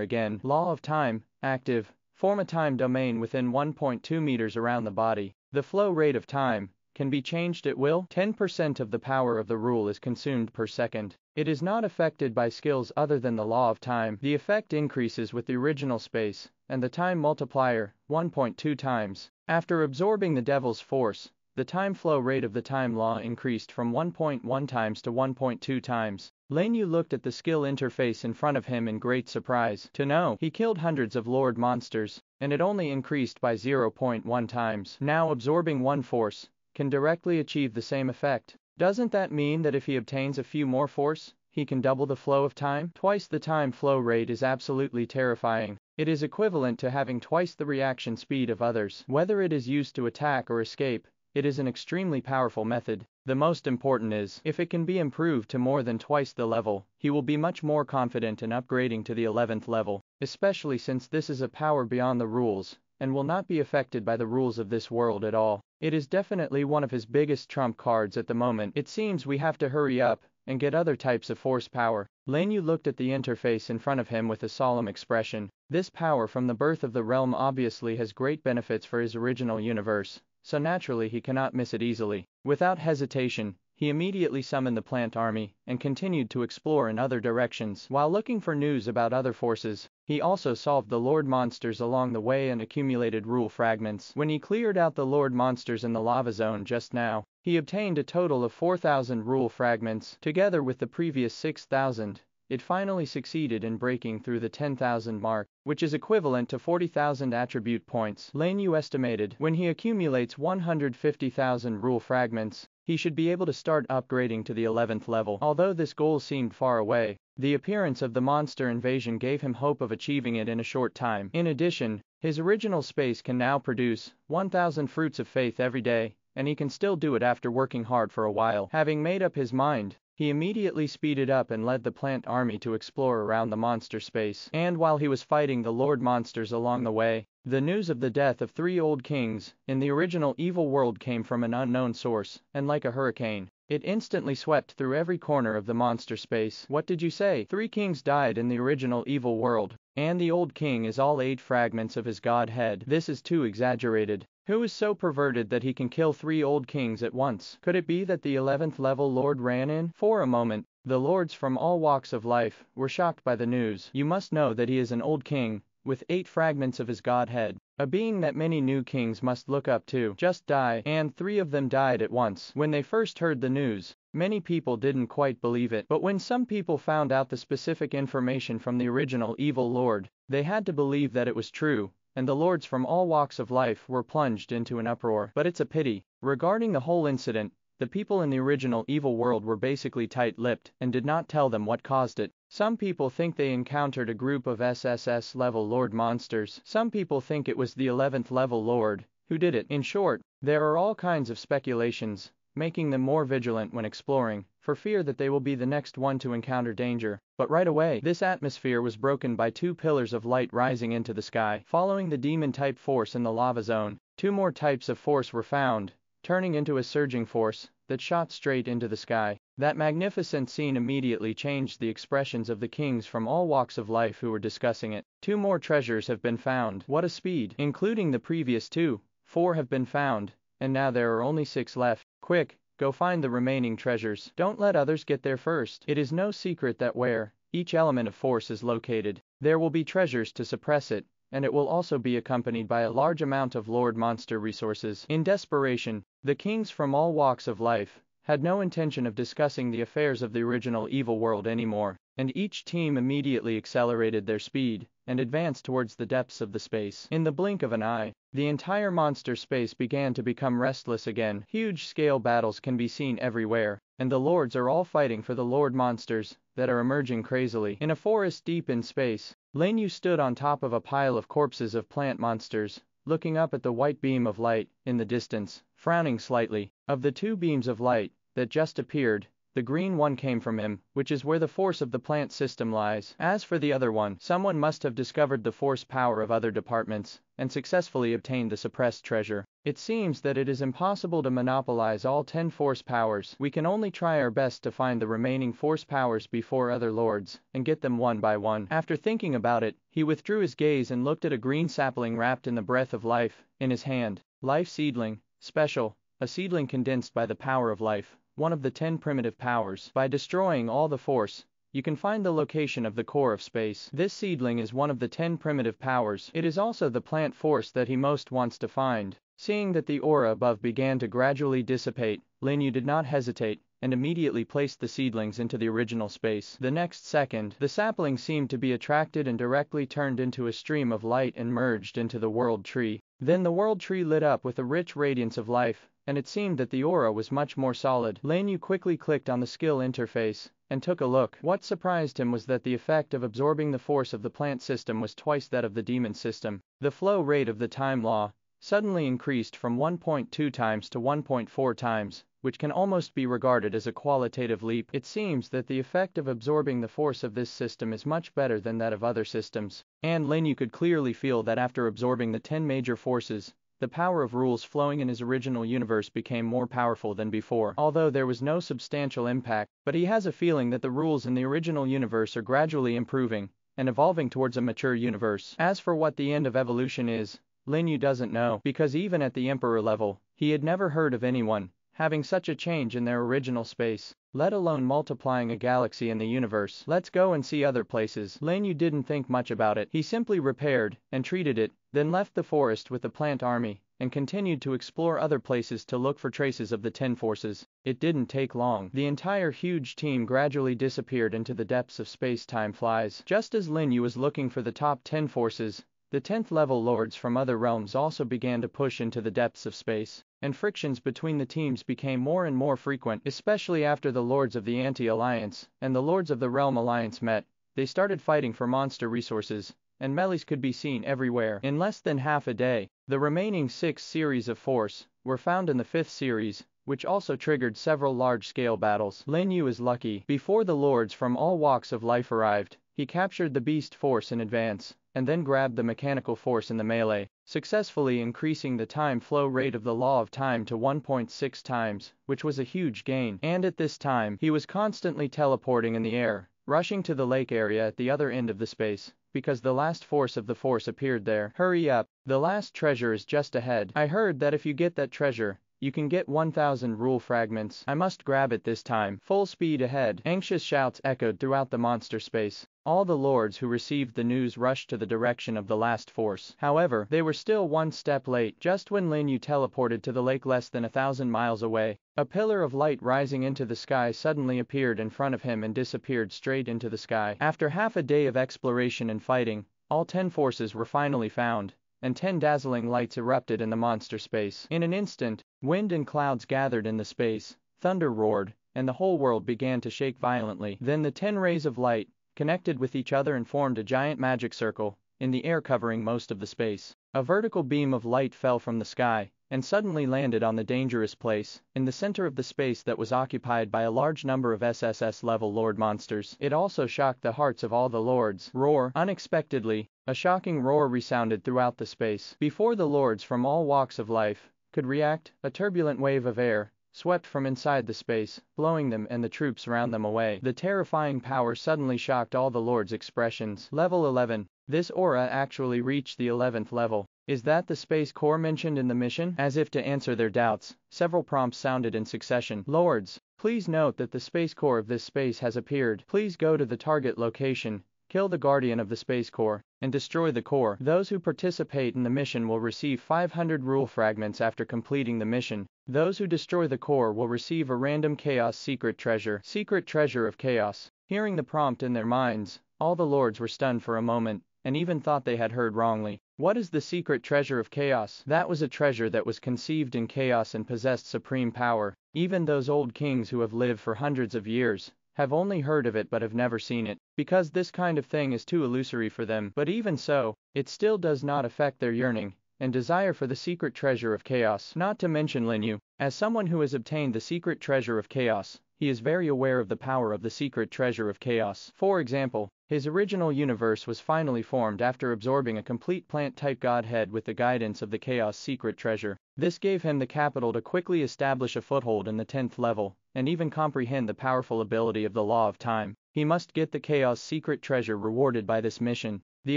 again. Law of time, active, form a time domain within 1.2 meters around the body. The flow rate of time can be changed at will. 10% of the power of the rule is consumed per second. It is not affected by skills other than the law of time. The effect increases with the original space, and the time multiplier, 1.2 times. After absorbing the devil's force, the time flow rate of the time law increased from 1.1 times to 1.2 times. Lin Yu looked at the skill interface in front of him in great surprise to know he killed hundreds of lord monsters, and it only increased by 0.1 times. Now absorbing one force can directly achieve the same effect. Doesn't that mean that if he obtains a few more force, he can double the flow of time? Twice the time flow rate is absolutely terrifying. It is equivalent to having twice the reaction speed of others. Whether it is used to attack or escape, it is an extremely powerful method. The most important is, if it can be improved to more than twice the level, he will be much more confident in upgrading to the 11th level, especially since this is a power beyond the rules, and will not be affected by the rules of this world at all. It is definitely one of his biggest trump cards at the moment. It seems we have to hurry up and get other types of force power. Lin Yu looked at the interface in front of him with a solemn expression. This power from the birth of the realm obviously has great benefits for his original universe, so naturally he cannot miss it easily. Without hesitation, he immediately summoned the plant army and continued to explore in other directions. While looking for news about other forces, he also solved the Lord monsters along the way and accumulated rule fragments. When he cleared out the Lord monsters in the lava zone just now, he obtained a total of 4,000 rule fragments, together with the previous 6,000. It finally succeeded in breaking through the 10,000 mark, which is equivalent to 40,000 attribute points. Lin Yu estimated when he accumulates 150,000 rule fragments, he should be able to start upgrading to the 11th level. Although this goal seemed far away, the appearance of the monster invasion gave him hope of achieving it in a short time. In addition, his original space can now produce 1,000 fruits of faith every day, and he can still do it after working hard for a while. Having made up his mind, he immediately speeded up and led the plant army to explore around the monster space. And while he was fighting the lord monsters along the way, the news of the death of three old kings in the original evil world came from an unknown source, and like a hurricane, it instantly swept through every corner of the monster space. What did you say? Three kings died in the original evil world, and the old king is all eight fragments of his godhead. This is too exaggerated. Who is so perverted that he can kill three old kings at once? Could it be that the 11th level lord ran in? For a moment, the lords from all walks of life were shocked by the news. You must know that he is an old king, with eight fragments of his godhead, a being that many new kings must look up to, just die, and three of them died at once. When they first heard the news, many people didn't quite believe it, but when some people found out the specific information from the original evil lord, they had to believe that it was true, and the lords from all walks of life were plunged into an uproar. But it's a pity. Regarding the whole incident, the people in the original evil world were basically tight-lipped and did not tell them what caused it. Some people think they encountered a group of SSS level lord monsters. Some people think it was the 11th level lord who did it. In short, there are all kinds of speculations, making them more vigilant when exploring, for fear that they will be the next one to encounter danger. But right away, this atmosphere was broken by two pillars of light rising into the sky. Following the demon-type force in the lava zone, two more types of force were found, turning into a surging force that shot straight into the sky. That magnificent scene immediately changed the expressions of the kings from all walks of life who were discussing it. Two more treasures have been found. What a speed! Including the previous two, four have been found, and now there are only six left. Quick, go find the remaining treasures. Don't let others get there first. It is no secret that where each element of force is located, there will be treasures to suppress it, and it will also be accompanied by a large amount of Lord Monster resources. In desperation, the kings from all walks of life had no intention of discussing the affairs of the original evil world anymore. And each team immediately accelerated their speed and advanced towards the depths of the space. In the blink of an eye, the entire monster space began to become restless again. Huge scale battles can be seen everywhere, and the lords are all fighting for the lord monsters that are emerging crazily. In a forest deep in space, Lin Yu stood on top of a pile of corpses of plant monsters, looking up at the white beam of light in the distance, frowning slightly. Of the two beams of light that just appeared, the green one came from him, which is where the force of the plant system lies. As for the other one, someone must have discovered the force power of other departments, and successfully obtained the suppressed treasure. It seems that it is impossible to monopolize all 10 force powers. We can only try our best to find the remaining force powers before other lords, and get them one by one. After thinking about it, he withdrew his gaze and looked at a green sapling wrapped in the breath of life, in his hand. Life seedling, special, a seedling condensed by the power of life, one of the 10 primitive powers. By destroying all the force, you can find the location of the core of space. This seedling is one of the 10 primitive powers. It is also the plant force that he most wants to find. Seeing that the aura above began to gradually dissipate, Lin Yu did not hesitate, and immediately placed the seedlings into the original space. The next second, the sapling seemed to be attracted and directly turned into a stream of light and merged into the world tree. Then the world tree lit up with a rich radiance of life, and it seemed that the aura was much more solid. Lin Yu quickly clicked on the skill interface, and took a look. What surprised him was that the effect of absorbing the force of the plant system was twice that of the demon system. The flow rate of the time law suddenly increased from 1.2 times to 1.4 times, which can almost be regarded as a qualitative leap. It seems that the effect of absorbing the force of this system is much better than that of other systems, and Lin Yu could clearly feel that after absorbing the 10 major forces, the power of rules flowing in his original universe became more powerful than before. Although there was no substantial impact, but he has a feeling that the rules in the original universe are gradually improving and evolving towards a mature universe. As for what the end of evolution is, Lin Yu doesn't know, because even at the Emperor level, he had never heard of anyone having such a change in their original space, let alone multiplying a galaxy in the universe. Let's go and see other places. Lin Yu didn't think much about it. He simply repaired and treated it, then left the forest with the plant army and continued to explore other places to look for traces of the Ten Forces. It didn't take long. The entire huge team gradually disappeared into the depths of space-time flies. Just as Lin Yu was looking for the top 10 forces, the 10th level lords from other realms also began to push into the depths of space and frictions between the teams became more and more frequent, especially after the Lords of the Anti-Alliance and the Lords of the Realm Alliance met. They started fighting for monster resources, and melees could be seen everywhere. In less than half a day, the remaining six series of force were found in the fifth series, which also triggered several large-scale battles. Lin Yu is lucky. Before the lords from all walks of life arrived, he captured the beast force in advance, and then grabbed the mechanical force in the melee, successfully increasing the time flow rate of the law of time to 1.6 times, which was a huge gain. And at this time, he was constantly teleporting in the air, rushing to the lake area at the other end of the space, because the last force of the force appeared there. Hurry up, the last treasure is just ahead. I heard that if you get that treasure, you can get 1000 rule fragments. I must grab it this time. Full speed ahead. Anxious shouts echoed throughout the monster space. All the lords who received the news rushed to the direction of the last force. However, they were still one step late. Just when Lin Yu teleported to the lake less than a thousand miles away, a pillar of light rising into the sky suddenly appeared in front of him and disappeared straight into the sky. After half a day of exploration and fighting, all ten forces were finally found and ten dazzling lights erupted in the monster space. In an instant, wind and clouds gathered in the space, thunder roared, and the whole world began to shake violently. Then the ten rays of light connected with each other and formed a giant magic circle in the air covering most of the space. A vertical beam of light fell from the sky, and suddenly landed on the dangerous place, in the center of the space that was occupied by a large number of SSS-level Lord monsters. It also shocked the hearts of all the Lords. Roar! Unexpectedly, a shocking roar resounded throughout the space. Before the Lords from all walks of life could react, a turbulent wave of air swept from inside the space, blowing them and the troops around them away. The terrifying power suddenly shocked all the Lords' expressions. Level 11. This aura actually reached the 11th level. Is that the space core mentioned in the mission? As if to answer their doubts, several prompts sounded in succession. Lords, please note that the space core of this space has appeared. Please go to the target location, kill the guardian of the space core, and destroy the core. Those who participate in the mission will receive 500 rule fragments after completing the mission. Those who destroy the core will receive a random Chaos Secret Treasure. Secret Treasure of Chaos. Hearing the prompt in their minds, all the lords were stunned for a moment, and even thought they had heard wrongly. What is the secret treasure of chaos? That was a treasure that was conceived in chaos and possessed supreme power. Even those old kings who have lived for hundreds of years have only heard of it but have never seen it, because this kind of thing is too illusory for them. But even so, it still does not affect their yearning and desire for the secret treasure of chaos. Not to mention Lin Yu, as someone who has obtained the secret treasure of chaos, he is very aware of the power of the secret treasure of chaos. For example, his original universe was finally formed after absorbing a complete plant-type godhead with the guidance of the chaos secret treasure. This gave him the capital to quickly establish a foothold in the 10th level, and even comprehend the powerful ability of the law of time. He must get the chaos secret treasure rewarded by this mission. The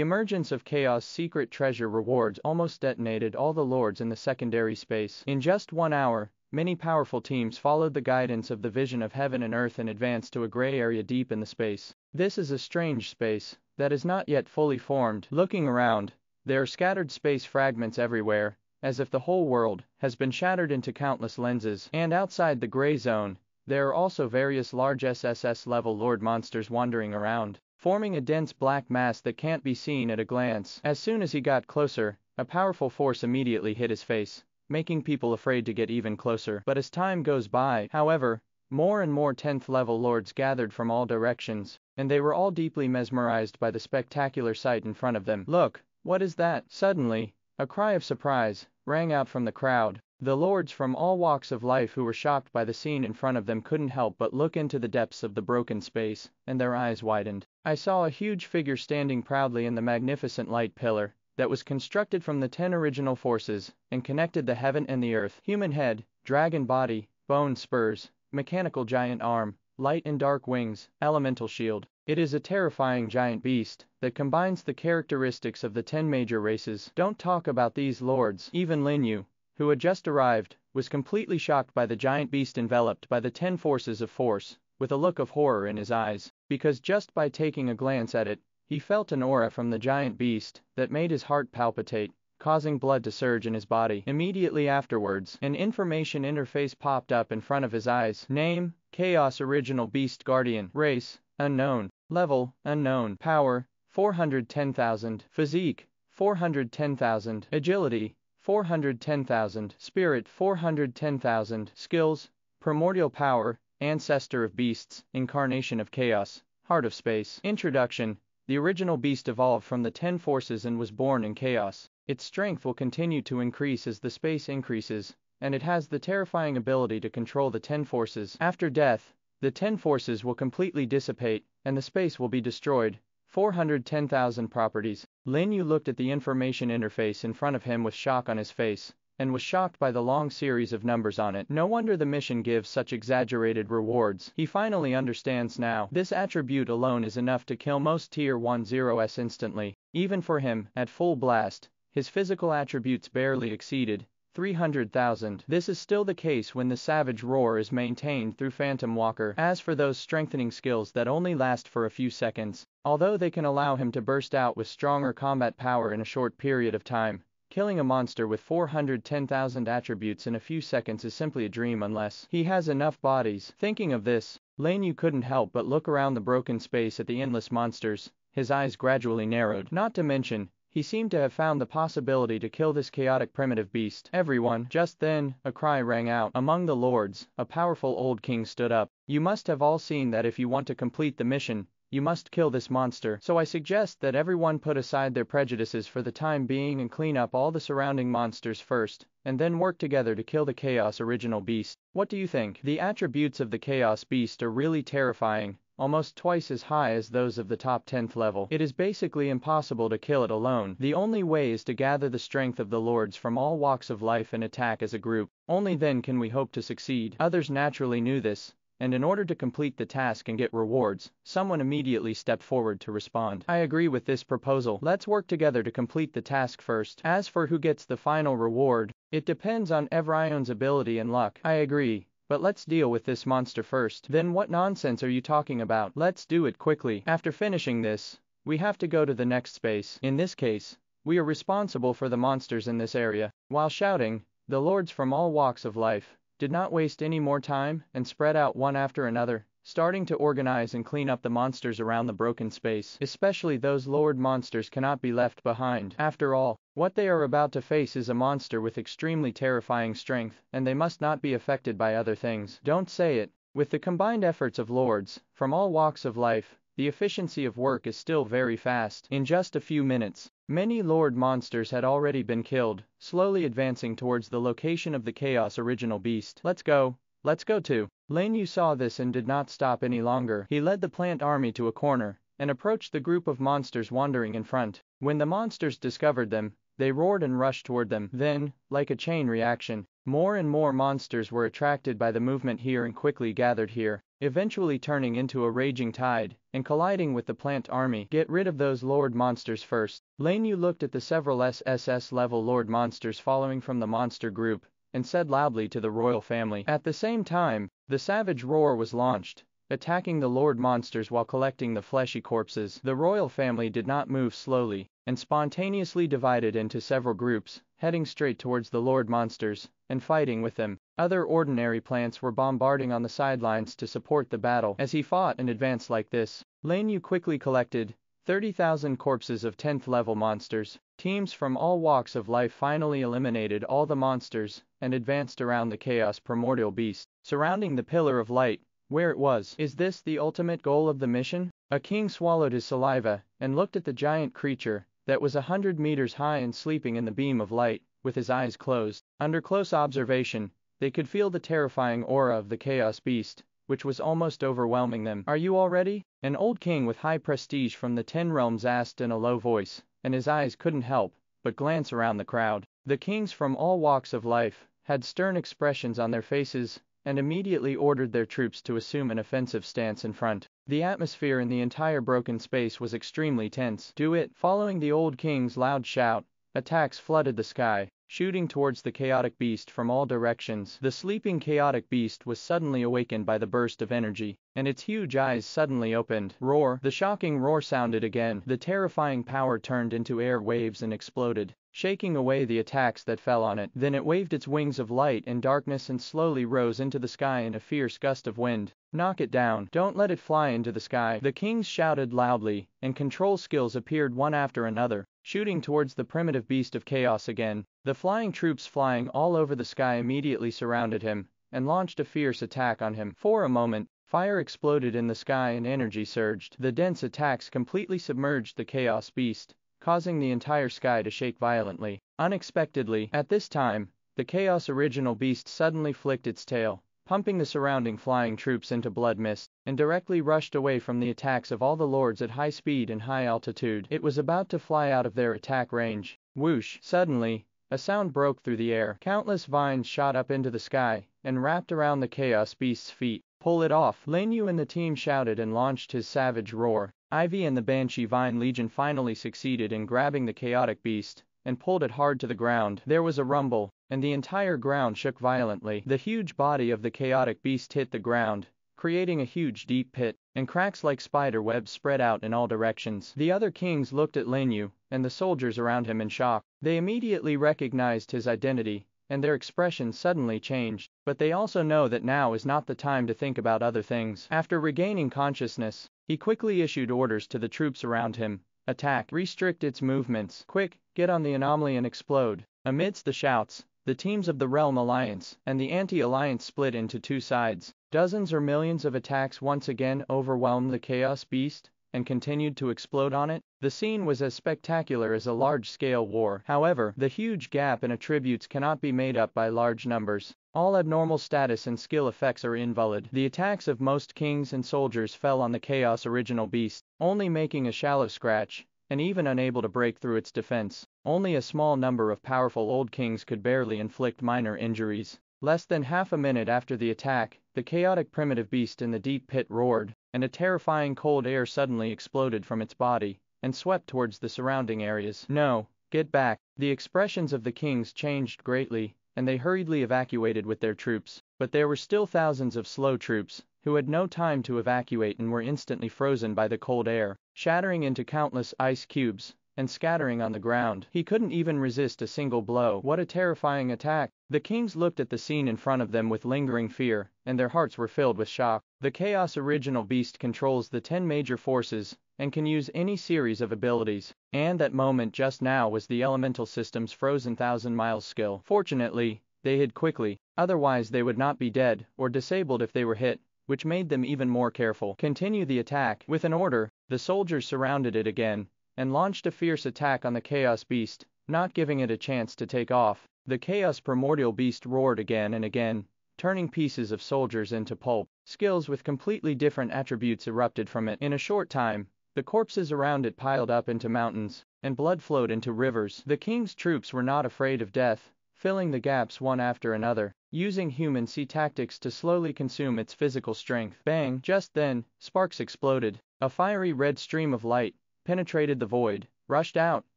emergence of Chaos secret treasure rewards almost detonated all the lords in the secondary space. In just one hour, Many powerful teams followed the guidance of the vision of heaven and earth and advanced to a gray area deep in the space. This is a strange space that is not yet fully formed. Looking around, there are scattered space fragments everywhere, as if the whole world has been shattered into countless lenses. And outside the gray zone, there are also various large SSS level lord monsters wandering around, forming a dense black mass that can't be seen at a glance. As soon as he got closer, a powerful force immediately hit his face making people afraid to get even closer. But as time goes by, however, more and more 10th level lords gathered from all directions, and they were all deeply mesmerized by the spectacular sight in front of them. Look, what is that? Suddenly, a cry of surprise rang out from the crowd. The lords from all walks of life who were shocked by the scene in front of them couldn't help but look into the depths of the broken space, and their eyes widened. I saw a huge figure standing proudly in the magnificent light pillar, that was constructed from the ten original forces, and connected the heaven and the earth. Human head, dragon body, bone spurs, mechanical giant arm, light and dark wings, elemental shield. It is a terrifying giant beast that combines the characteristics of the ten major races. Don't talk about these lords. Even Lin Yu, who had just arrived, was completely shocked by the giant beast enveloped by the ten forces of force, with a look of horror in his eyes, because just by taking a glance at it, he felt an aura from the giant beast that made his heart palpitate, causing blood to surge in his body. Immediately afterwards, an information interface popped up in front of his eyes. Name, Chaos Original Beast Guardian. Race, unknown. Level, unknown. Power, 410,000. Physique, 410,000. Agility, 410,000. Spirit, 410,000. Skills, Primordial Power, Ancestor of Beasts, Incarnation of Chaos, Heart of Space. Introduction the original beast evolved from the Ten Forces and was born in chaos. Its strength will continue to increase as the space increases, and it has the terrifying ability to control the Ten Forces. After death, the Ten Forces will completely dissipate, and the space will be destroyed. 410,000 properties. Lin Yu looked at the information interface in front of him with shock on his face and was shocked by the long series of numbers on it. No wonder the mission gives such exaggerated rewards. He finally understands now. This attribute alone is enough to kill most tier 1 0s instantly. Even for him, at full blast, his physical attributes barely exceeded 300,000. This is still the case when the Savage Roar is maintained through Phantom Walker. As for those strengthening skills that only last for a few seconds, although they can allow him to burst out with stronger combat power in a short period of time, Killing a monster with 410,000 attributes in a few seconds is simply a dream unless he has enough bodies. Thinking of this, Lin Yu couldn't help but look around the broken space at the endless monsters, his eyes gradually narrowed. Not to mention, he seemed to have found the possibility to kill this chaotic primitive beast. Everyone, just then, a cry rang out. Among the lords, a powerful old king stood up. You must have all seen that if you want to complete the mission, you must kill this monster. So I suggest that everyone put aside their prejudices for the time being and clean up all the surrounding monsters first, and then work together to kill the Chaos Original Beast. What do you think? The attributes of the Chaos Beast are really terrifying, almost twice as high as those of the top 10th level. It is basically impossible to kill it alone. The only way is to gather the strength of the lords from all walks of life and attack as a group. Only then can we hope to succeed. Others naturally knew this, and in order to complete the task and get rewards, someone immediately stepped forward to respond. I agree with this proposal. Let's work together to complete the task first. As for who gets the final reward, it depends on Evrion's ability and luck. I agree. But let's deal with this monster first. Then what nonsense are you talking about? Let's do it quickly. After finishing this, We have to go to the next space. In this case, we are responsible for the monsters in this area. While shouting, the lords from all walks of life did not waste any more time and spread out one after another, starting to organize and clean up the monsters around the broken space. Especially those lord monsters cannot be left behind. After all, what they are about to face is a monster with extremely terrifying strength, and they must not be affected by other things. Don't say it. With the combined efforts of lords from all walks of life, the efficiency of work is still very fast. In just a few minutes, many Lord monsters had already been killed, slowly advancing towards the location of the Chaos original beast. Let's go, let's go too. Lin Yu saw this and did not stop any longer. He led the plant army to a corner, and approached the group of monsters wandering in front. When the monsters discovered them, they roared and rushed toward them. Then, like a chain reaction, more and more monsters were attracted by the movement here and quickly gathered here eventually turning into a raging tide and colliding with the plant army. Get rid of those lord monsters first. Lin Yu looked at the several SSS level lord monsters following from the monster group and said loudly to the royal family. At the same time, the savage roar was launched, attacking the lord monsters while collecting the fleshy corpses. The royal family did not move slowly and spontaneously divided into several groups, heading straight towards the lord monsters and fighting with them. Other ordinary plants were bombarding on the sidelines to support the battle. As he fought an advance like this, Lin Yu quickly collected 30,000 corpses of 10th level monsters. Teams from all walks of life finally eliminated all the monsters and advanced around the chaos primordial beast, surrounding the pillar of light, where it was. Is this the ultimate goal of the mission? A king swallowed his saliva and looked at the giant creature that was a hundred meters high and sleeping in the beam of light, with his eyes closed. Under close observation, they could feel the terrifying aura of the Chaos Beast, which was almost overwhelming them. Are you all ready? An old king with high prestige from the Ten Realms asked in a low voice, and his eyes couldn't help but glance around the crowd. The kings from all walks of life had stern expressions on their faces and immediately ordered their troops to assume an offensive stance in front. The atmosphere in the entire broken space was extremely tense. Do it! Following the old king's loud shout, attacks flooded the sky shooting towards the chaotic beast from all directions. The sleeping chaotic beast was suddenly awakened by the burst of energy, and its huge eyes suddenly opened. Roar! The shocking roar sounded again. The terrifying power turned into air waves and exploded, shaking away the attacks that fell on it. Then it waved its wings of light and darkness and slowly rose into the sky in a fierce gust of wind. Knock it down. Don't let it fly into the sky. The kings shouted loudly, and control skills appeared one after another, shooting towards the primitive beast of chaos again. The flying troops flying all over the sky immediately surrounded him and launched a fierce attack on him. For a moment, fire exploded in the sky and energy surged. The dense attacks completely submerged the chaos beast, causing the entire sky to shake violently. Unexpectedly, at this time, the chaos original beast suddenly flicked its tail, pumping the surrounding flying troops into blood mist, and directly rushed away from the attacks of all the lords at high speed and high altitude. It was about to fly out of their attack range. Whoosh! Suddenly, a sound broke through the air. Countless vines shot up into the sky and wrapped around the Chaos Beast's feet. Pull it off! Lin Yu and the team shouted and launched his savage roar. Ivy and the Banshee Vine Legion finally succeeded in grabbing the chaotic beast and pulled it hard to the ground. There was a rumble, and the entire ground shook violently. The huge body of the chaotic beast hit the ground, creating a huge deep pit, and cracks like spider webs spread out in all directions. The other kings looked at Lin Yu and the soldiers around him in shock. They immediately recognized his identity, and their expressions suddenly changed, but they also know that now is not the time to think about other things. After regaining consciousness, he quickly issued orders to the troops around him, attack, restrict its movements, quick, get on the anomaly and explode. Amidst the shouts, the teams of the Realm Alliance and the Anti-Alliance split into two sides. Dozens or millions of attacks once again overwhelmed the Chaos Beast and continued to explode on it. The scene was as spectacular as a large-scale war. However, the huge gap in attributes cannot be made up by large numbers. All abnormal status and skill effects are invalid. The attacks of most kings and soldiers fell on the Chaos Original Beast, only making a shallow scratch, and even unable to break through its defense. Only a small number of powerful old kings could barely inflict minor injuries. Less than half a minute after the attack, the chaotic primitive beast in the deep pit roared, and a terrifying cold air suddenly exploded from its body, and swept towards the surrounding areas. No, get back. The expressions of the kings changed greatly, and they hurriedly evacuated with their troops. But there were still thousands of slow troops, who had no time to evacuate and were instantly frozen by the cold air, shattering into countless ice cubes and scattering on the ground. He couldn't even resist a single blow. What a terrifying attack! The kings looked at the scene in front of them with lingering fear, and their hearts were filled with shock. The Chaos Original Beast controls the 10 major forces and can use any series of abilities, and that moment just now was the elemental system's frozen thousand miles skill. Fortunately, they hid quickly, otherwise they would not be dead or disabled if they were hit, which made them even more careful. Continue the attack. With an order, the soldiers surrounded it again, and launched a fierce attack on the Chaos Beast, not giving it a chance to take off. The Chaos Primordial Beast roared again and again, turning pieces of soldiers into pulp. Skills with completely different attributes erupted from it. In a short time, the corpses around it piled up into mountains, and blood flowed into rivers. The king's troops were not afraid of death, filling the gaps one after another, using human C tactics to slowly consume its physical strength. Bang! Just then, sparks exploded. A fiery red stream of light, penetrated the void, rushed out,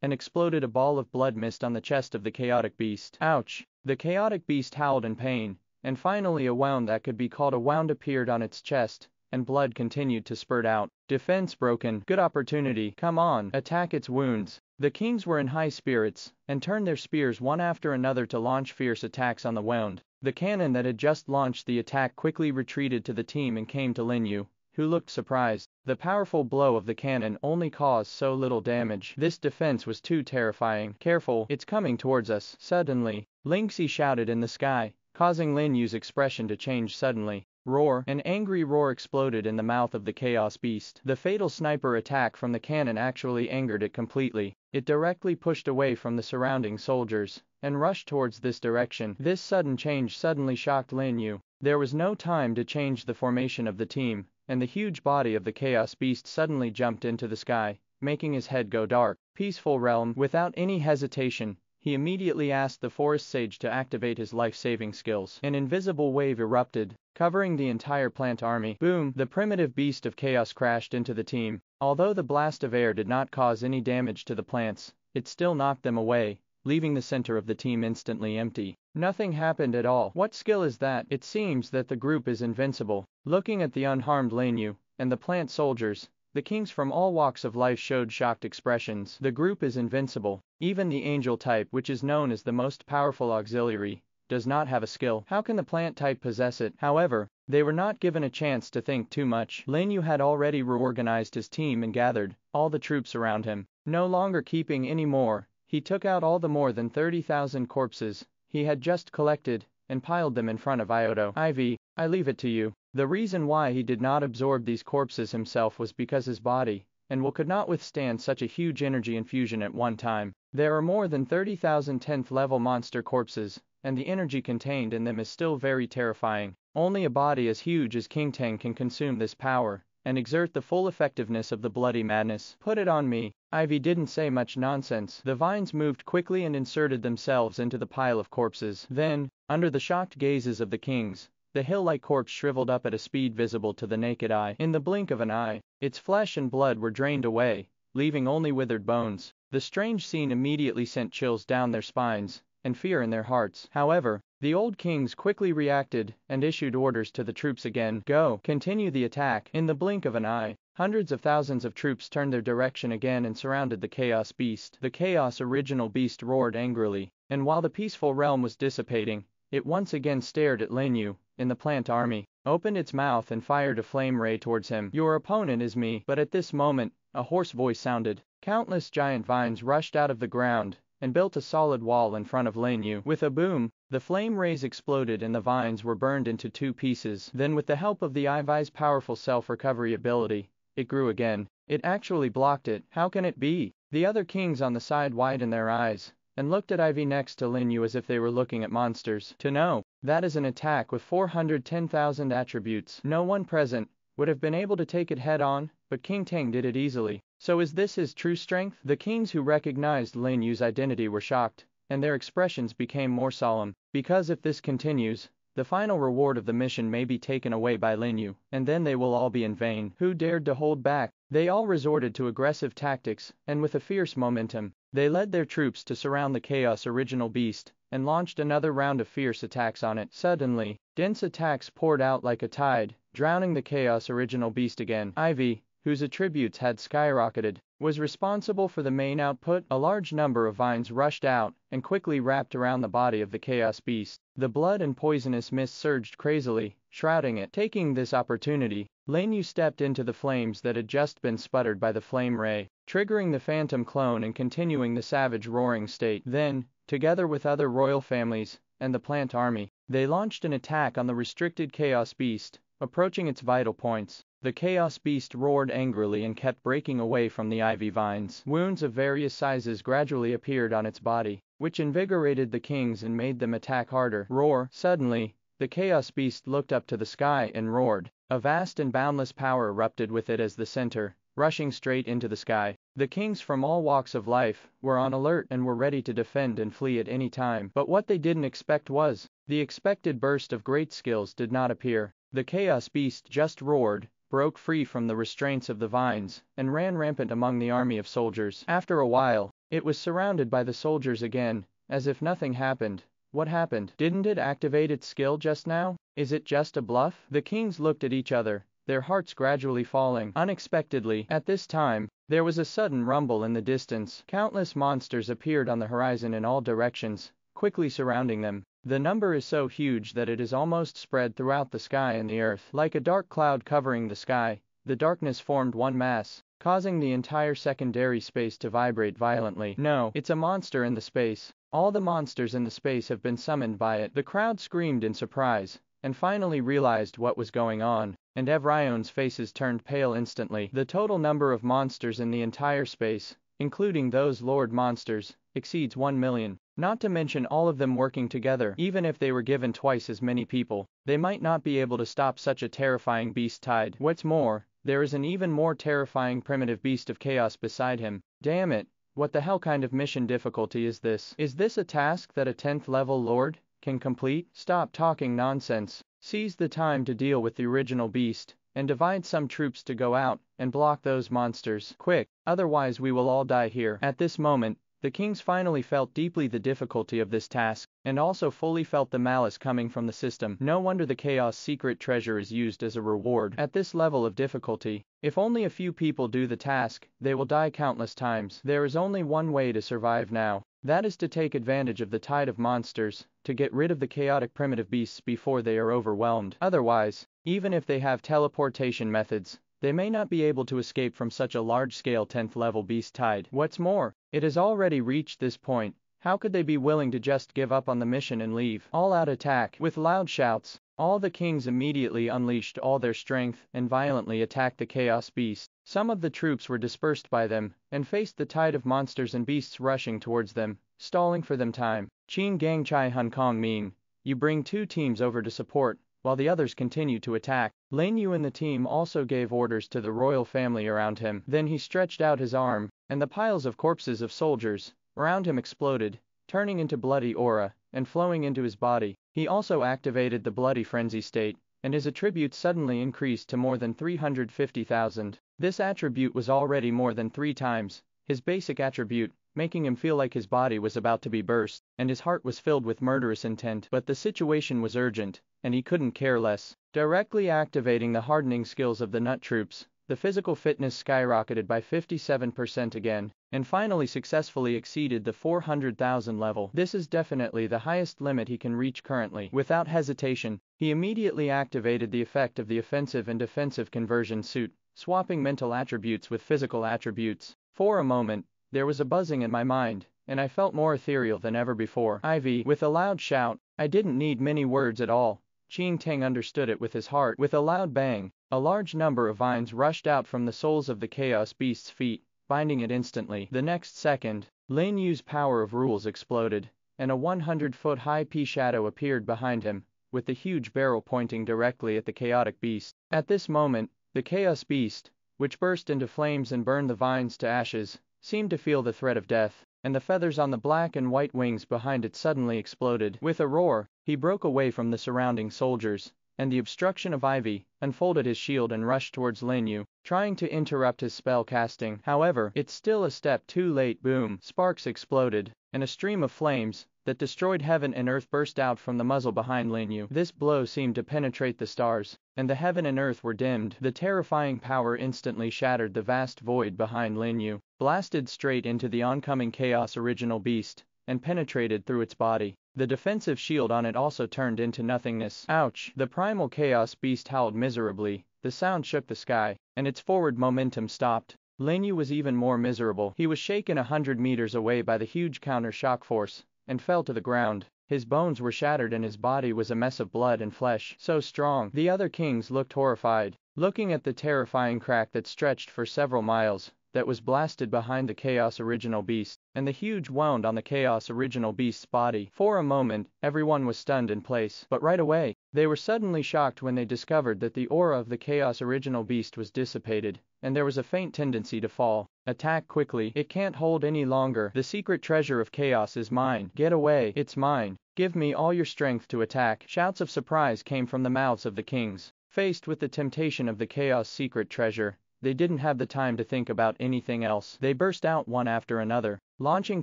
and exploded a ball of blood mist on the chest of the chaotic beast. Ouch! The chaotic beast howled in pain, and finally a wound that could be called a wound appeared on its chest, and blood continued to spurt out. Defense broken. Good opportunity. Come on, attack its wounds. The kings were in high spirits, and turned their spears one after another to launch fierce attacks on the wound. The cannon that had just launched the attack quickly retreated to the team and came to Lin Yu, who looked surprised. The powerful blow of the cannon only caused so little damage. This defense was too terrifying. Careful, it's coming towards us. Suddenly, Ling Xi shouted in the sky, causing Lin Yu's expression to change suddenly. Roar! An angry roar exploded in the mouth of the Chaos Beast. The fatal sniper attack from the cannon actually angered it completely. It directly pushed away from the surrounding soldiers and rushed towards this direction. This sudden change suddenly shocked Lin Yu. There was no time to change the formation of the team, and the huge body of the Chaos Beast suddenly jumped into the sky, making his head go dark. Peaceful Realm, without any hesitation, he immediately asked the Forest Sage to activate his life-saving skills. An invisible wave erupted, covering the entire plant army. Boom! The primitive beast of chaos crashed into the team. Although the blast of air did not cause any damage to the plants, it still knocked them away, leaving the center of the team instantly empty. Nothing happened at all. What skill is that? It seems that the group is invincible. Looking at the unharmed Lin Yu and the plant soldiers, the kings from all walks of life showed shocked expressions. The group is invincible. Even the angel type, which is known as the most powerful auxiliary, does not have a skill. How can the plant type possess it? However, they were not given a chance to think too much. Lin Yu had already reorganized his team and gathered all the troops around him. No longer keeping any more, he took out all the more than 30,000 corpses he had just collected, and piled them in front of Iodo. Ivy, I leave it to you. The reason why he did not absorb these corpses himself was because his body and will could not withstand such a huge energy infusion at one time. There are more than 30,000 10th level monster corpses, and the energy contained in them is still very terrifying. Only a body as huge as Qing Teng can consume this power, and exert the full effectiveness of the bloody madness. Put it on me. Ivy didn't say much nonsense. The vines moved quickly and inserted themselves into the pile of corpses. Then, under the shocked gazes of the kings, the hill-like corpse shriveled up at a speed visible to the naked eye. In the blink of an eye, its flesh and blood were drained away, leaving only withered bones. The strange scene immediately sent chills down their spines, and fear in their hearts. However, the old kings quickly reacted and issued orders to the troops again. Go, continue the attack. In the blink of an eye, hundreds of thousands of troops turned their direction again and surrounded the Chaos Beast. The Chaos Original Beast roared angrily, and while the peaceful realm was dissipating, it once again stared at Lin Yu, in the plant army, opened its mouth and fired a flame ray towards him. Your opponent is me. But at this moment, a hoarse voice sounded. Countless giant vines rushed out of the ground, and built a solid wall in front of Lin Yu. With a boom, the flame rays exploded and the vines were burned into two pieces. Then with the help of the Ivy's powerful self-recovery ability, it grew again. It actually blocked it. How can it be? The other kings on the side widened their eyes, and looked at Ivy next to Lin Yu as if they were looking at monsters. To know, that is an attack with 410,000 attributes. No one present would have been able to take it head on, but Qing Teng did it easily. So is this his true strength? The kings who recognized Lin Yu's identity were shocked, and their expressions became more solemn, because if this continues, the final reward of the mission may be taken away by Lin Yu, and then they will all be in vain. Who dared to hold back? They all resorted to aggressive tactics, and with a fierce momentum, they led their troops to surround the Chaos Original Beast, and launched another round of fierce attacks on it. Suddenly, dense attacks poured out like a tide, drowning the Chaos original beast again. Ivy, whose attributes had skyrocketed, was responsible for the main output. A large number of vines rushed out and quickly wrapped around the body of the Chaos Beast. The blood and poisonous mist surged crazily, shrouding it. Taking this opportunity, Yu stepped into the flames that had just been sputtered by the flame ray, triggering the phantom clone and continuing the savage roaring state. Then, together with other royal families and the plant army, they launched an attack on the restricted Chaos Beast, approaching its vital points. The Chaos Beast roared angrily and kept breaking away from the ivy vines. Wounds of various sizes gradually appeared on its body, which invigorated the kings and made them attack harder. Roar! Suddenly, the Chaos Beast looked up to the sky and roared. A vast and boundless power erupted with it as the center, rushing straight into the sky. The kings from all walks of life were on alert and were ready to defend and flee at any time. But what they didn't expect was, the expected burst of great skills did not appear. The Chaos Beast just roared, broke free from the restraints of the vines, and ran rampant among the army of soldiers. After a while, it was surrounded by the soldiers again, as if nothing happened. What happened? Didn't it activate its skill just now? Is it just a bluff? The kings looked at each other, their hearts gradually falling. Unexpectedly, at this time, there was a sudden rumble in the distance. Countless monsters appeared on the horizon in all directions, quickly surrounding them. The number is so huge that it is almost spread throughout the sky and the earth. Like a dark cloud covering the sky, the darkness formed one mass, causing the entire secondary space to vibrate violently. No, it's a monster in the space. All the monsters in the space have been summoned by it. The crowd screamed in surprise, and finally realized what was going on, and Evrion's faces turned pale instantly. The total number of monsters in the entire space, including those Lord monsters, exceeds 1 million. Not to mention all of them working together. Even if they were given twice as many people, they might not be able to stop such a terrifying beast tide. What's more, there is an even more terrifying primitive beast of chaos beside him. Damn it, what the hell kind of mission difficulty is this? Is this a task that a 10th level lord can complete? Stop talking nonsense. Seize the time to deal with the original beast, and divide some troops to go out and block those monsters. Quick, otherwise we will all die here. At this moment, the kings finally felt deeply the difficulty of this task, and also fully felt the malice coming from the system. No wonder the Chaos secret treasure is used as a reward. At this level of difficulty, if only a few people do the task, they will die countless times. There is only one way to survive now. That is to take advantage of the tide of monsters, to get rid of the chaotic primitive beasts before they are overwhelmed. Otherwise, even if they have teleportation methods, they may not be able to escape from such a large-scale 10th level beast tide. What's more, it has already reached this point, how could they be willing to just give up on the mission and leave? All out attack. With loud shouts, all the kings immediately unleashed all their strength and violently attacked the Chaos Beast. Some of the troops were dispersed by them, and faced the tide of monsters and beasts rushing towards them, stalling for them time. Qing Gang Chai Hun Kong Ming, you bring two teams over to support, while the others continue to attack. Lin Yu and the team also gave orders to the royal family around him. Then he stretched out his arm, and the piles of corpses of soldiers around him exploded, turning into bloody aura and flowing into his body. He also activated the bloody frenzy state, and his attribute suddenly increased to more than 350,000. This attribute was already more than three times his basic attribute, making him feel like his body was about to be burst, and his heart was filled with murderous intent. But the situation was urgent, and he couldn't care less. Directly activating the hardening skills of the nut troops, the physical fitness skyrocketed by 57% again, and finally successfully exceeded the 400,000 level. This is definitely the highest limit he can reach currently. Without hesitation, he immediately activated the effect of the offensive and defensive conversion suit, swapping mental attributes with physical attributes. For a moment, there was a buzzing in my mind, and I felt more ethereal than ever before. Ivy, with a loud shout, I didn't need many words at all, Qing Teng understood it with his heart. With a loud bang, a large number of vines rushed out from the soles of the Chaos Beast's feet, binding it instantly. The next second, Lin Yu's power of rules exploded, and a 100-foot high pea shadow appeared behind him, with the huge barrel pointing directly at the chaotic beast. At this moment, the Chaos Beast, which burst into flames and burned the vines to ashes, seemed to feel the threat of death, and the feathers on the black and white wings behind it suddenly exploded. With a roar, he broke away from the surrounding soldiers, and the obstruction of Ivy, unfolded his shield and rushed towards Lin Yu, trying to interrupt his spell casting. However, it's still a step too late boom. Sparks exploded, and a stream of flames that destroyed heaven and earth burst out from the muzzle behind Lin Yu. This blow seemed to penetrate the stars, and the heaven and earth were dimmed. The terrifying power instantly shattered the vast void behind Lin Yu, blasted straight into the oncoming chaos original beast, and penetrated through its body. The defensive shield on it also turned into nothingness. Ouch! The primal chaos beast howled miserably, the sound shook the sky, and its forward momentum stopped. Lin Yu was even more miserable. He was shaken a hundred meters away by the huge counter-shock force, and fell to the ground. His bones were shattered and his body was a mess of blood and flesh. So strong. The other kings looked horrified, looking at the terrifying crack that stretched for several miles, that was blasted behind the Chaos Original Beast, and the huge wound on the Chaos Original Beast's body. For a moment, everyone was stunned in place, but right away, they were suddenly shocked when they discovered that the aura of the Chaos Original Beast was dissipated, and there was a faint tendency to fall. Attack quickly, it can't hold any longer. The secret treasure of chaos is mine. Get away, it's mine. Give me all your strength to attack. Shouts of surprise came from the mouths of the kings. Faced with the temptation of the chaos secret treasure, they didn't have the time to think about anything else. They burst out one after another, launching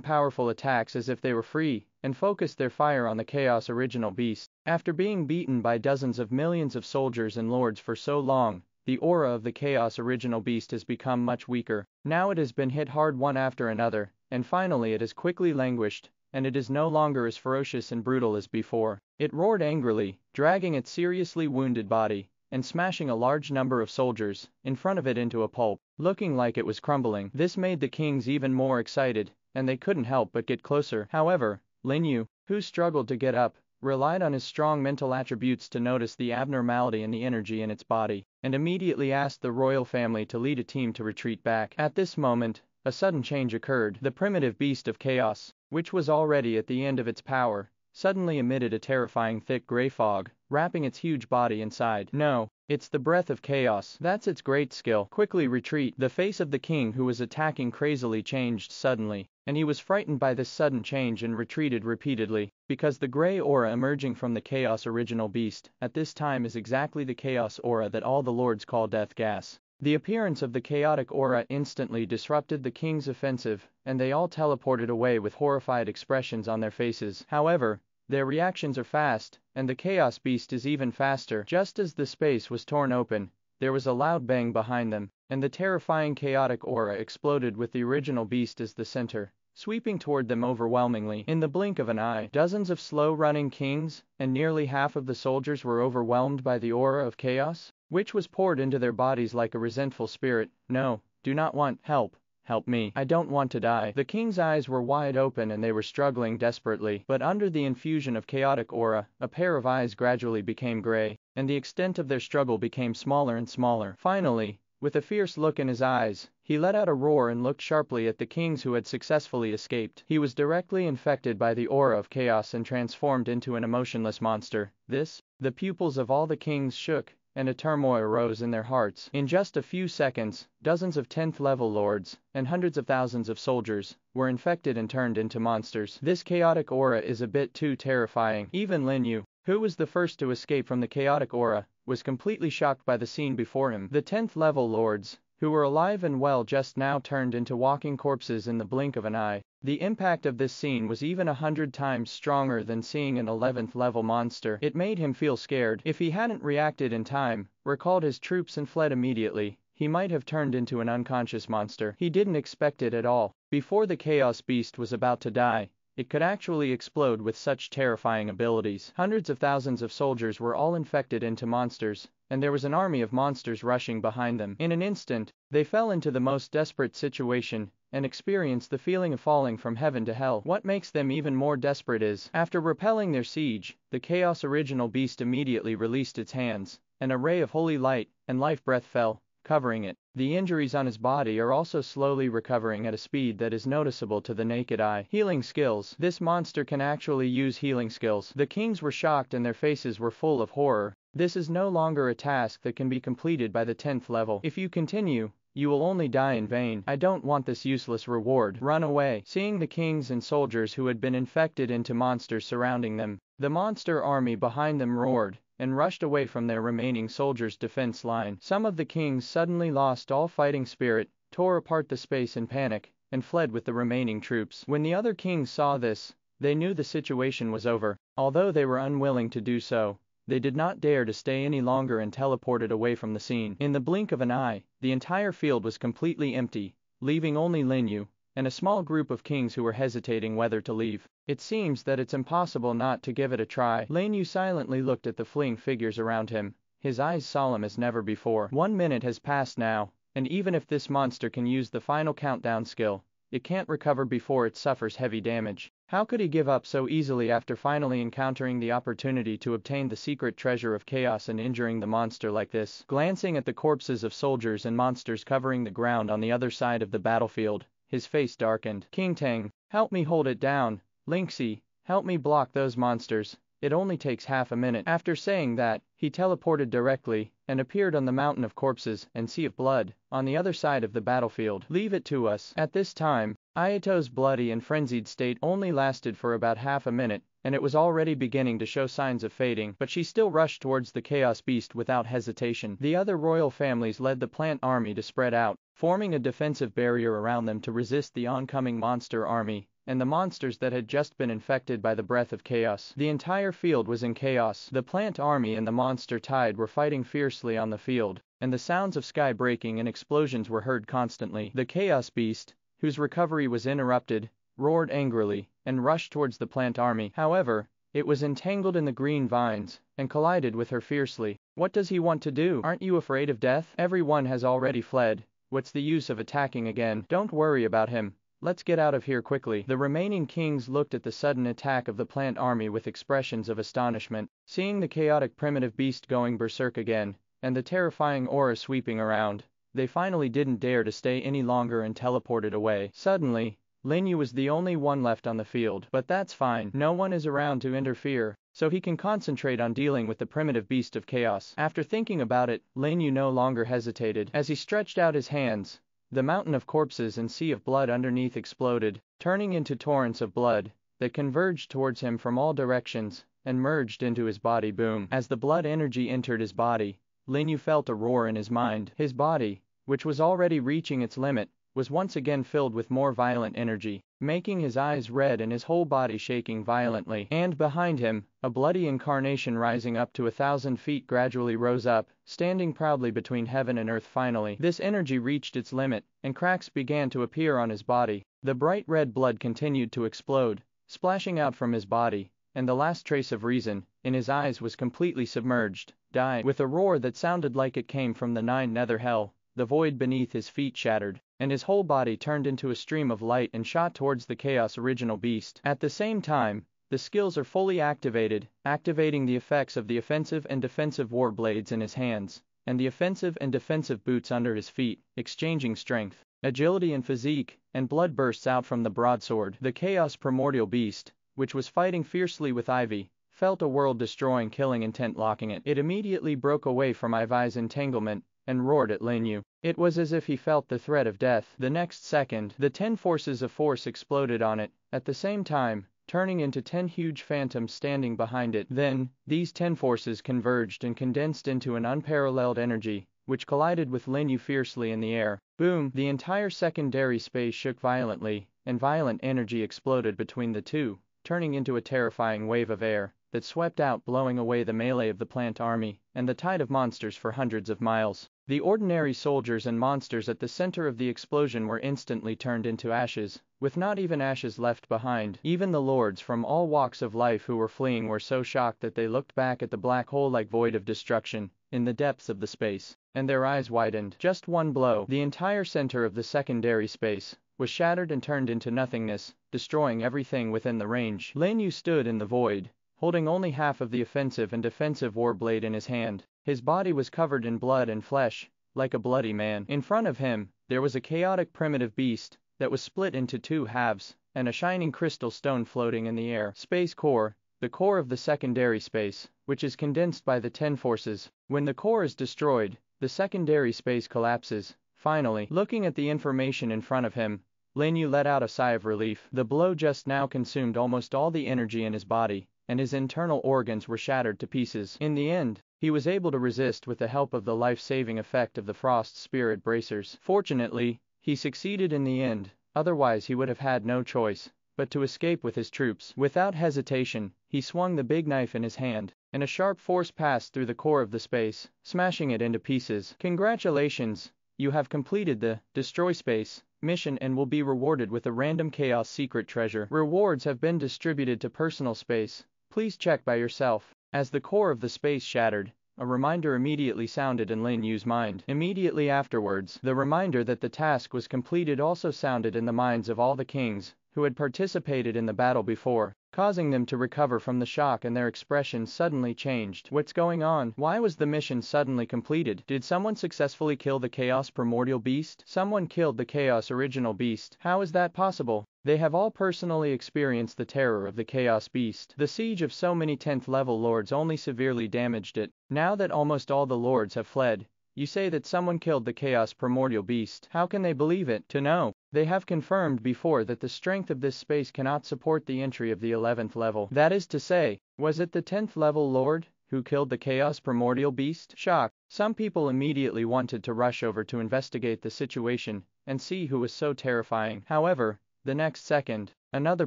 powerful attacks as if they were free, and focused their fire on the Chaos Original Beast. After being beaten by dozens of millions of soldiers and lords for so long, the aura of the Chaos Original Beast has become much weaker. Now it has been hit hard one after another, and finally it has quickly languished, and it is no longer as ferocious and brutal as before. It roared angrily, dragging its seriously wounded body, and smashing a large number of soldiers in front of it into a pulp, looking like it was crumbling. This made the kings even more excited, and they couldn't help but get closer. However, Lin Yu, who struggled to get up, relied on his strong mental attributes to notice the abnormality in the energy in its body, and immediately asked the royal family to lead a team to retreat back. At this moment, a sudden change occurred. The primitive beast of chaos, which was already at the end of its power, suddenly emitted a terrifying thick gray fog, wrapping its huge body inside. No, it's the breath of chaos. That's its great skill. Quickly retreat. The face of the king who was attacking crazily changed suddenly, and he was frightened by this sudden change and retreated repeatedly, because the gray aura emerging from the chaos original beast at this time is exactly the chaos aura that all the lords call death gas. The appearance of the chaotic aura instantly disrupted the king's offensive, and they all teleported away with horrified expressions on their faces. However, their reactions are fast, and the chaos beast is even faster. Just as the space was torn open, there was a loud bang behind them, and the terrifying chaotic aura exploded with the original beast as the center sweeping toward them overwhelmingly. In the blink of an eye, dozens of slow-running kings, and nearly half of the soldiers were overwhelmed by the aura of chaos which was poured into their bodies like a resentful spirit. No, do not want help. Help me. I don't want to die. The king's eyes were wide open and they were struggling desperately, but under the infusion of chaotic aura, a pair of eyes gradually became gray, and the extent of their struggle became smaller and smaller. Finally, with a fierce look in his eyes, he let out a roar and looked sharply at the kings who had successfully escaped. He was directly infected by the aura of chaos and transformed into an emotionless monster. This, the pupils of all the kings shook, and a turmoil rose in their hearts. In just a few seconds, dozens of 10th level lords, and hundreds of thousands of soldiers, were infected and turned into monsters. This chaotic aura is a bit too terrifying. Even Lin Yu, who was the first to escape from the chaotic aura, was completely shocked by the scene before him. The 10th level lords, who were alive and well just now turned into walking corpses in the blink of an eye. The impact of this scene was even a hundred times stronger than seeing an 11th level monster. It made him feel scared. If he hadn't reacted in time, recalled his troops and fled immediately, he might have turned into an unconscious monster. He didn't expect it at all. Before the Chaos Beast was about to die, it could actually explode with such terrifying abilities. Hundreds of thousands of soldiers were all infected into monsters, and there was an army of monsters rushing behind them. In an instant, they fell into the most desperate situation, and experienced the feeling of falling from heaven to hell. What makes them even more desperate is, after repelling their siege, the Chaos Original Beast immediately released its hands, and a ray of holy light and life breath fell, covering it. The injuries on his body are also slowly recovering at a speed that is noticeable to the naked eye. Healing skills. This monster can actually use healing skills. The kings were shocked and their faces were full of horror. This is no longer a task that can be completed by the 10th level. If you continue, you will only die in vain. I don't want this useless reward. Run away. Seeing the kings and soldiers who had been infected into monsters surrounding them, the monster army behind them roared and rushed away from their remaining soldiers' defense line. Some of the kings suddenly lost all fighting spirit, tore apart the space in panic, and fled with the remaining troops. When the other kings saw this, they knew the situation was over. Although they were unwilling to do so, they did not dare to stay any longer and teleported away from the scene. In the blink of an eye, the entire field was completely empty, leaving only Lin Yu, and a small group of kings who were hesitating whether to leave. It seems that it's impossible not to give it a try. Lin Yu silently looked at the fleeing figures around him, his eyes solemn as never before. One minute has passed now, and even if this monster can use the final countdown skill, it can't recover before it suffers heavy damage. How could he give up so easily after finally encountering the opportunity to obtain the secret treasure of chaos and injuring the monster like this? Glancing at the corpses of soldiers and monsters covering the ground on the other side of the battlefield, his face darkened. King Tang, help me hold it down. Lingxi, help me block those monsters. It only takes half a minute. After saying that, he teleported directly and appeared on the mountain of corpses and sea of blood on the other side of the battlefield. Leave it to us. At this time, Ayato's bloody and frenzied state only lasted for about half a minute, and it was already beginning to show signs of fading, but she still rushed towards the Chaos Beast without hesitation. The other royal families led the plant army to spread out, forming a defensive barrier around them to resist the oncoming monster army, and the monsters that had just been infected by the breath of chaos. The entire field was in chaos. The plant army and the monster tide were fighting fiercely on the field, and the sounds of sky breaking and explosions were heard constantly. The chaos beast, whose recovery was interrupted, roared angrily, and rushed towards the plant army. However, it was entangled in the green vines, and collided with her fiercely. What does he want to do? Aren't you afraid of death? Everyone has already fled. What's the use of attacking again? Don't worry about him. Let's get out of here quickly. The remaining kings looked at the sudden attack of the plant army with expressions of astonishment, seeing the chaotic primitive beast going berserk again, and the terrifying aura sweeping around. They finally didn't dare to stay any longer and teleported away. Suddenly, Lin Yu was the only one left on the field, but that's fine, no one is around to interfere, so he can concentrate on dealing with the primitive beast of chaos. After thinking about it, Lin Yu no longer hesitated. As he stretched out his hands, the mountain of corpses and sea of blood underneath exploded, turning into torrents of blood that converged towards him from all directions and merged into his body boom. As the blood energy entered his body, Lin Yu felt a roar in his mind. His body, which was already reaching its limit, was once again filled with more violent energy, making his eyes red and his whole body shaking violently. And behind him, a bloody incarnation rising up to a thousand feet gradually rose up, standing proudly between heaven and earth finally. This energy reached its limit, and cracks began to appear on his body. The bright red blood continued to explode, splashing out from his body, and the last trace of reason, in his eyes was completely submerged, died. With a roar that sounded like it came from the nine nether hell, the void beneath his feet shattered, and his whole body turned into a stream of light and shot towards the Chaos Original Beast. At the same time, the skills are fully activated, activating the effects of the offensive and defensive war blades in his hands, and the offensive and defensive boots under his feet, exchanging strength, agility and physique, and blood bursts out from the broadsword. The Chaos Primordial Beast, which was fighting fiercely with Ivy, felt a world-destroying killing intent locking it. It immediately broke away from Ivy's entanglement, and roared at Lin Yu. It was as if he felt the threat of death. The next second, the ten forces of force exploded on it, at the same time, turning into ten huge phantoms standing behind it. Then, these ten forces converged and condensed into an unparalleled energy, which collided with Lin Yu fiercely in the air. Boom! The entire secondary space shook violently, and violent energy exploded between the two, turning into a terrifying wave of air that swept out blowing away the melee of the plant army and the tide of monsters for hundreds of miles. The ordinary soldiers and monsters at the center of the explosion were instantly turned into ashes, with not even ashes left behind. Even the lords from all walks of life who were fleeing were so shocked that they looked back at the black hole-like void of destruction in the depths of the space, and their eyes widened. Just one blow, the entire center of the secondary space was shattered and turned into nothingness, destroying everything within the range. Lin Yu stood in the void, holding only half of the offensive and defensive war blade in his hand. His body was covered in blood and flesh, like a bloody man. In front of him, there was a chaotic primitive beast that was split into two halves, and a shining crystal stone floating in the air. Space core, the core of the secondary space, which is condensed by the ten forces. When the core is destroyed, the secondary space collapses. Finally, looking at the information in front of him, Lin Yu let out a sigh of relief. The blow just now consumed almost all the energy in his body, and his internal organs were shattered to pieces. In the end, he was able to resist with the help of the life-saving effect of the Frost Spirit bracers. Fortunately, he succeeded in the end, otherwise he would have had no choice but to escape with his troops. Without hesitation, he swung the big knife in his hand, and a sharp force passed through the core of the space, smashing it into pieces. Congratulations, you have completed the Destroy Space mission and will be rewarded with a random Chaos secret treasure. Rewards have been distributed to personal space. Please check by yourself. As the core of the space shattered, a reminder immediately sounded in Lin Yu's mind. Immediately afterwards, the reminder that the task was completed also sounded in the minds of all the kings, who had participated in the battle before, causing them to recover from the shock and their expressions suddenly changed. What's going on? Why was the mission suddenly completed? Did someone successfully kill the Chaos Primordial Beast? Someone killed the Chaos Original Beast. How is that possible? They have all personally experienced the terror of the Chaos Beast. The siege of so many 10th level lords only severely damaged it. Now that almost all the lords have fled, you say that someone killed the Chaos Primordial Beast. How can they believe it? To know. They have confirmed before that the strength of this space cannot support the entry of the 11th level. That is to say, was it the 10th level lord who killed the Chaos Primordial Beast? Shock. Some people immediately wanted to rush over to investigate the situation and see who was so terrifying. However, the next second, another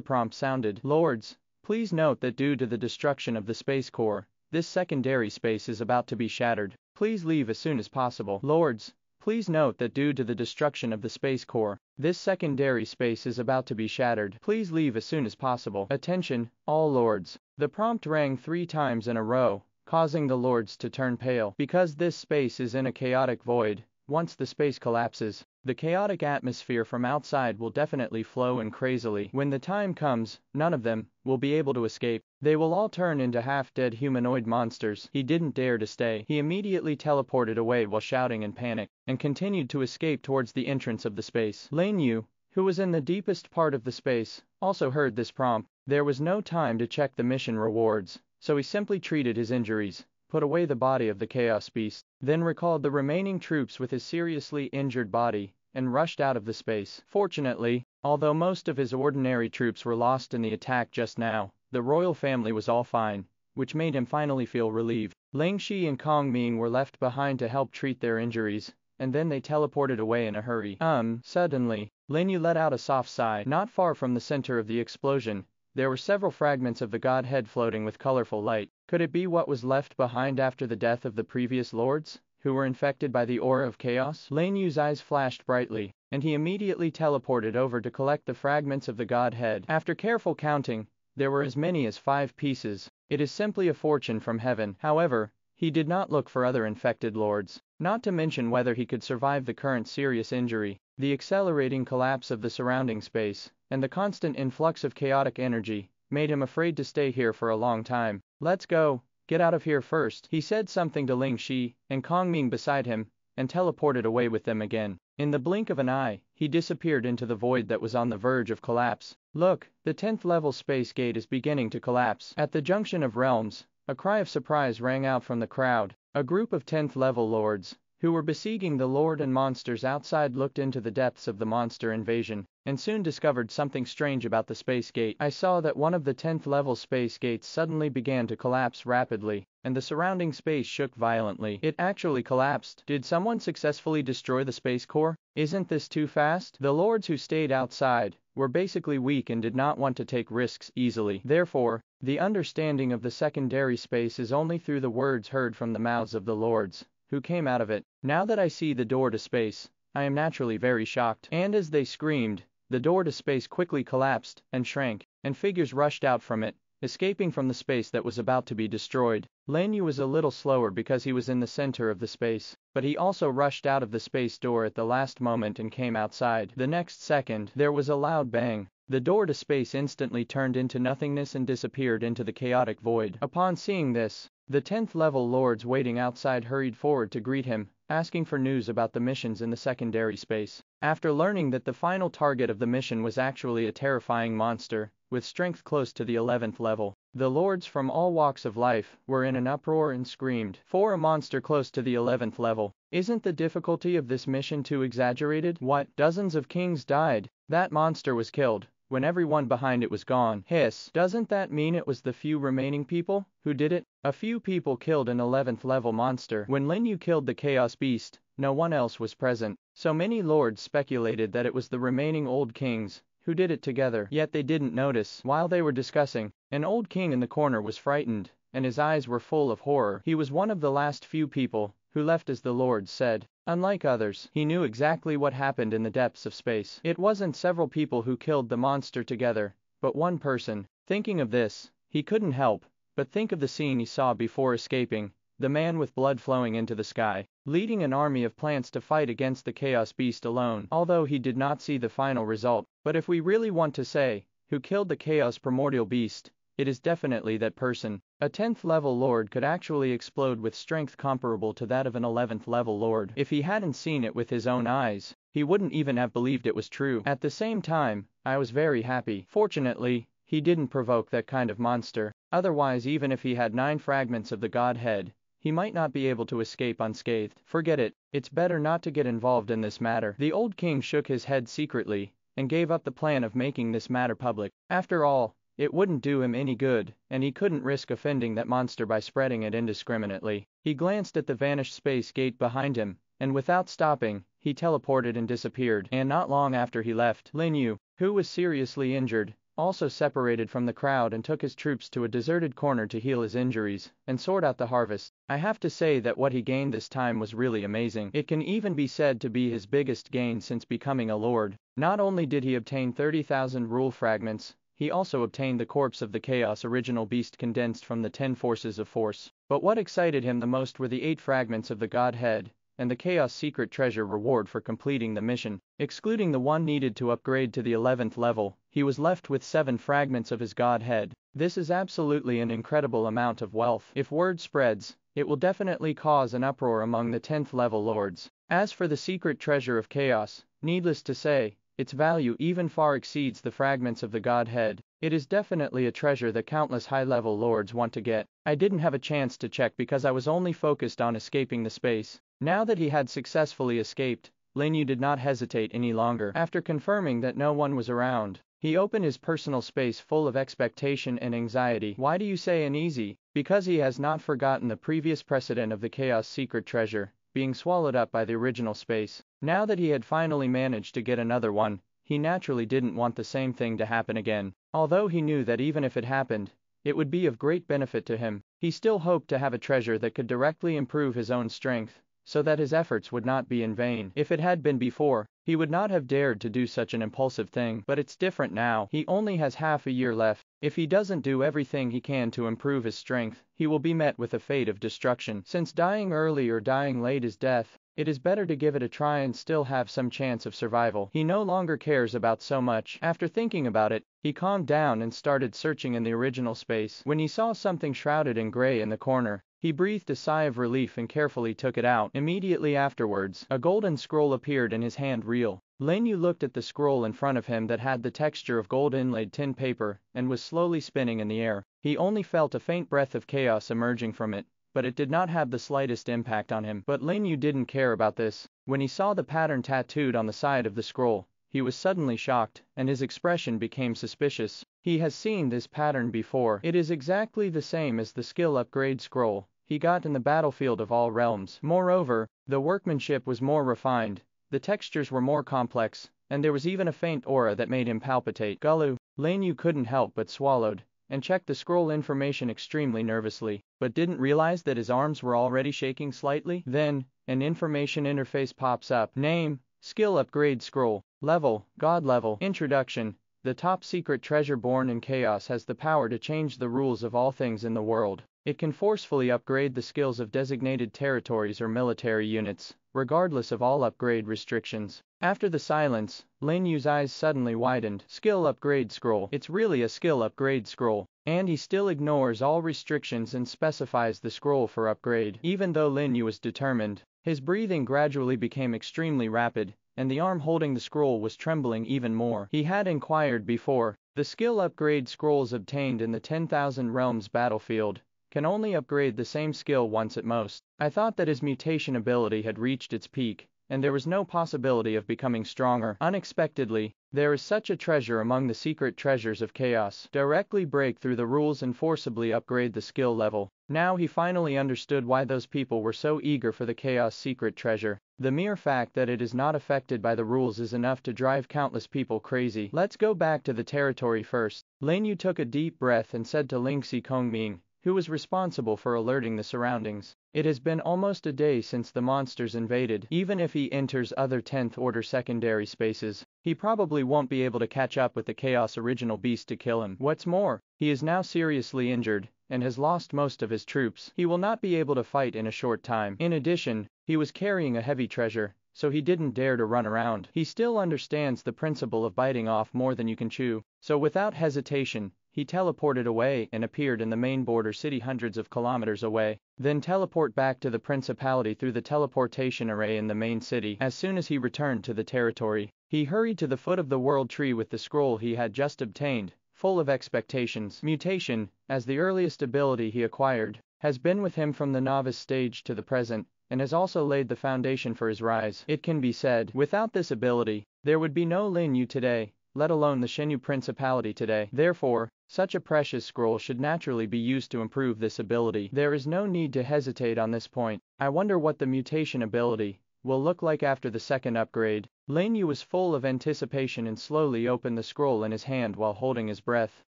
prompt sounded. Lords, please note that due to the destruction of the space core, this secondary space is about to be shattered. Please leave as soon as possible. Lords, please note that due to the destruction of the space core, this secondary space is about to be shattered. Please leave as soon as possible. Attention, all lords. The prompt rang three times in a row, causing the lords to turn pale. Because this space is in a chaotic void, once the space collapses, the chaotic atmosphere from outside will definitely flow in crazily. When the time comes, none of them will be able to escape. They will all turn into half-dead humanoid monsters. He didn't dare to stay. He immediately teleported away while shouting in panic, and continued to escape towards the entrance of the space. Lin Yu, who was in the deepest part of the space, also heard this prompt. There was no time to check the mission rewards, so he simply treated his injuries put away the body of the Chaos Beast, then recalled the remaining troops with his seriously injured body, and rushed out of the space. Fortunately, although most of his ordinary troops were lost in the attack just now, the royal family was all fine, which made him finally feel relieved. Ling Shi and Kong Ming were left behind to help treat their injuries, and then they teleported away in a hurry. Um, suddenly, Lin Yu let out a soft sigh. Not far from the center of the explosion, there were several fragments of the godhead floating with colorful light. Could it be what was left behind after the death of the previous lords, who were infected by the aura of chaos? Lin Yu's eyes flashed brightly, and he immediately teleported over to collect the fragments of the godhead. After careful counting, there were as many as five pieces. It is simply a fortune from heaven. However, he did not look for other infected lords, not to mention whether he could survive the current serious injury, the accelerating collapse of the surrounding space, and the constant influx of chaotic energy made him afraid to stay here for a long time. Let's go, get out of here first. He said something to Ling Shi and Kong Ming beside him and teleported away with them again. In the blink of an eye, he disappeared into the void that was on the verge of collapse. Look, the 10th level space gate is beginning to collapse. At the junction of realms, a cry of surprise rang out from the crowd. A group of 10th level lords, who were besieging the lord and monsters outside looked into the depths of the monster invasion, and soon discovered something strange about the space gate. I saw that one of the 10th level space gates suddenly began to collapse rapidly, and the surrounding space shook violently. It actually collapsed. Did someone successfully destroy the space core? Isn't this too fast? The lords who stayed outside were basically weak and did not want to take risks easily. Therefore, the understanding of the secondary space is only through the words heard from the mouths of the lords who came out of it. Now that I see the door to space, I am naturally very shocked. And as they screamed, the door to space quickly collapsed and shrank, and figures rushed out from it, escaping from the space that was about to be destroyed. Lin Yu was a little slower because he was in the center of the space, but he also rushed out of the space door at the last moment and came outside. The next second, there was a loud bang. The door to space instantly turned into nothingness and disappeared into the chaotic void. Upon seeing this, the 10th level lords waiting outside hurried forward to greet him, asking for news about the missions in the secondary space. After learning that the final target of the mission was actually a terrifying monster, with strength close to the 11th level, the lords from all walks of life were in an uproar and screamed, For a monster close to the 11th level, isn't the difficulty of this mission too exaggerated? What? Dozens of kings died. That monster was killed when everyone behind it was gone. Hiss. Doesn't that mean it was the few remaining people who did it? A few people killed an 11th level monster. When Lin Yu killed the Chaos Beast, no one else was present, so many lords speculated that it was the remaining old kings who did it together, yet they didn't notice. While they were discussing, an old king in the corner was frightened, and his eyes were full of horror. He was one of the last few people who left as the Lord said. Unlike others, he knew exactly what happened in the depths of space. It wasn't several people who killed the monster together, but one person. Thinking of this, he couldn't help but think of the scene he saw before escaping, the man with blood flowing into the sky, leading an army of plants to fight against the Chaos Beast alone. Although he did not see the final result, but if we really want to say, who killed the Chaos Primordial Beast, it is definitely that person. A 10th level lord could actually explode with strength comparable to that of an 11th level lord. If he hadn't seen it with his own eyes, he wouldn't even have believed it was true. At the same time, I was very happy. Fortunately, he didn't provoke that kind of monster. Otherwise even if he had 9 fragments of the godhead, he might not be able to escape unscathed. Forget it, it's better not to get involved in this matter. The old king shook his head secretly, and gave up the plan of making this matter public. After all, it wouldn't do him any good, and he couldn't risk offending that monster by spreading it indiscriminately. He glanced at the vanished space gate behind him, and without stopping, he teleported and disappeared. And not long after he left, Lin Yu, who was seriously injured, also separated from the crowd and took his troops to a deserted corner to heal his injuries and sort out the harvest. I have to say that what he gained this time was really amazing. It can even be said to be his biggest gain since becoming a lord. Not only did he obtain 30,000 rule fragments, he also obtained the corpse of the Chaos original beast condensed from the ten forces of force. But what excited him the most were the eight fragments of the Godhead, and the Chaos secret treasure reward for completing the mission. Excluding the one needed to upgrade to the 11th level, he was left with seven fragments of his Godhead. This is absolutely an incredible amount of wealth. If word spreads, it will definitely cause an uproar among the 10th level lords. As for the secret treasure of Chaos, needless to say, its value even far exceeds the fragments of the Godhead. It is definitely a treasure that countless high-level lords want to get. I didn't have a chance to check because I was only focused on escaping the space. Now that he had successfully escaped, Lin Yu did not hesitate any longer. After confirming that no one was around, he opened his personal space full of expectation and anxiety. Why do you say uneasy? Because he has not forgotten the previous precedent of the Chaos secret treasure, being swallowed up by the original space. Now that he had finally managed to get another one, he naturally didn't want the same thing to happen again. Although he knew that even if it happened, it would be of great benefit to him, he still hoped to have a treasure that could directly improve his own strength, so that his efforts would not be in vain. If it had been before, he would not have dared to do such an impulsive thing, but it's different now. He only has half a year left. If he doesn't do everything he can to improve his strength, he will be met with a fate of destruction. Since dying early or dying late is death, it is better to give it a try and still have some chance of survival. He no longer cares about so much. After thinking about it, he calmed down and started searching in the original space. When he saw something shrouded in gray in the corner, he breathed a sigh of relief and carefully took it out. Immediately afterwards, a golden scroll appeared in his hand reel. Lin Yu looked at the scroll in front of him that had the texture of gold inlaid tin paper and was slowly spinning in the air. He only felt a faint breath of chaos emerging from it, but it did not have the slightest impact on him. But Lin Yu didn't care about this. When he saw the pattern tattooed on the side of the scroll, he was suddenly shocked, and his expression became suspicious. He has seen this pattern before. It is exactly the same as the skill upgrade scroll, he got in the battlefield of all realms. Moreover, the workmanship was more refined, the textures were more complex, and there was even a faint aura that made him palpitate. Gulu, Lin Yu couldn't help but swallowed, and checked the scroll information extremely nervously, but didn't realize that his arms were already shaking slightly. Then, an information interface pops up. Name, skill upgrade scroll, level, god level, introduction, the top secret treasure born in chaos has the power to change the rules of all things in the world. It can forcefully upgrade the skills of designated territories or military units, regardless of all upgrade restrictions. After the silence, Lin Yu's eyes suddenly widened. Skill upgrade scroll. It's really a skill upgrade scroll. And he still ignores all restrictions and specifies the scroll for upgrade. Even though Lin Yu was determined, his breathing gradually became extremely rapid, and the arm holding the scroll was trembling even more. He had inquired before, the skill upgrade scrolls obtained in the 10,000 Realms battlefield, can only upgrade the same skill once at most. I thought that his mutation ability had reached its peak, and there was no possibility of becoming stronger. Unexpectedly, there is such a treasure among the secret treasures of chaos. Directly break through the rules and forcibly upgrade the skill level. Now he finally understood why those people were so eager for the chaos secret treasure. The mere fact that it is not affected by the rules is enough to drive countless people crazy. Let's go back to the territory first. Lin Yu took a deep breath and said to Ling Si Kongming, who was responsible for alerting the surroundings. It has been almost a day since the monsters invaded. Even if he enters other 10th order secondary spaces, he probably won't be able to catch up with the Chaos original beast to kill him. What's more, he is now seriously injured, and has lost most of his troops. He will not be able to fight in a short time. In addition, he was carrying a heavy treasure, so he didn't dare to run around. He still understands the principle of biting off more than you can chew, so without hesitation, he teleported away and appeared in the main border city hundreds of kilometers away, then teleport back to the principality through the teleportation array in the main city. As soon as he returned to the territory, he hurried to the foot of the world tree with the scroll he had just obtained, full of expectations. Mutation, as the earliest ability he acquired, has been with him from the novice stage to the present, and has also laid the foundation for his rise. It can be said, without this ability, there would be no Lin Yu today, let alone the Shenyu Principality today. Therefore, such a precious scroll should naturally be used to improve this ability. There is no need to hesitate on this point. I wonder what the mutation ability will look like after the second upgrade. Lin Yu was full of anticipation and slowly opened the scroll in his hand while holding his breath.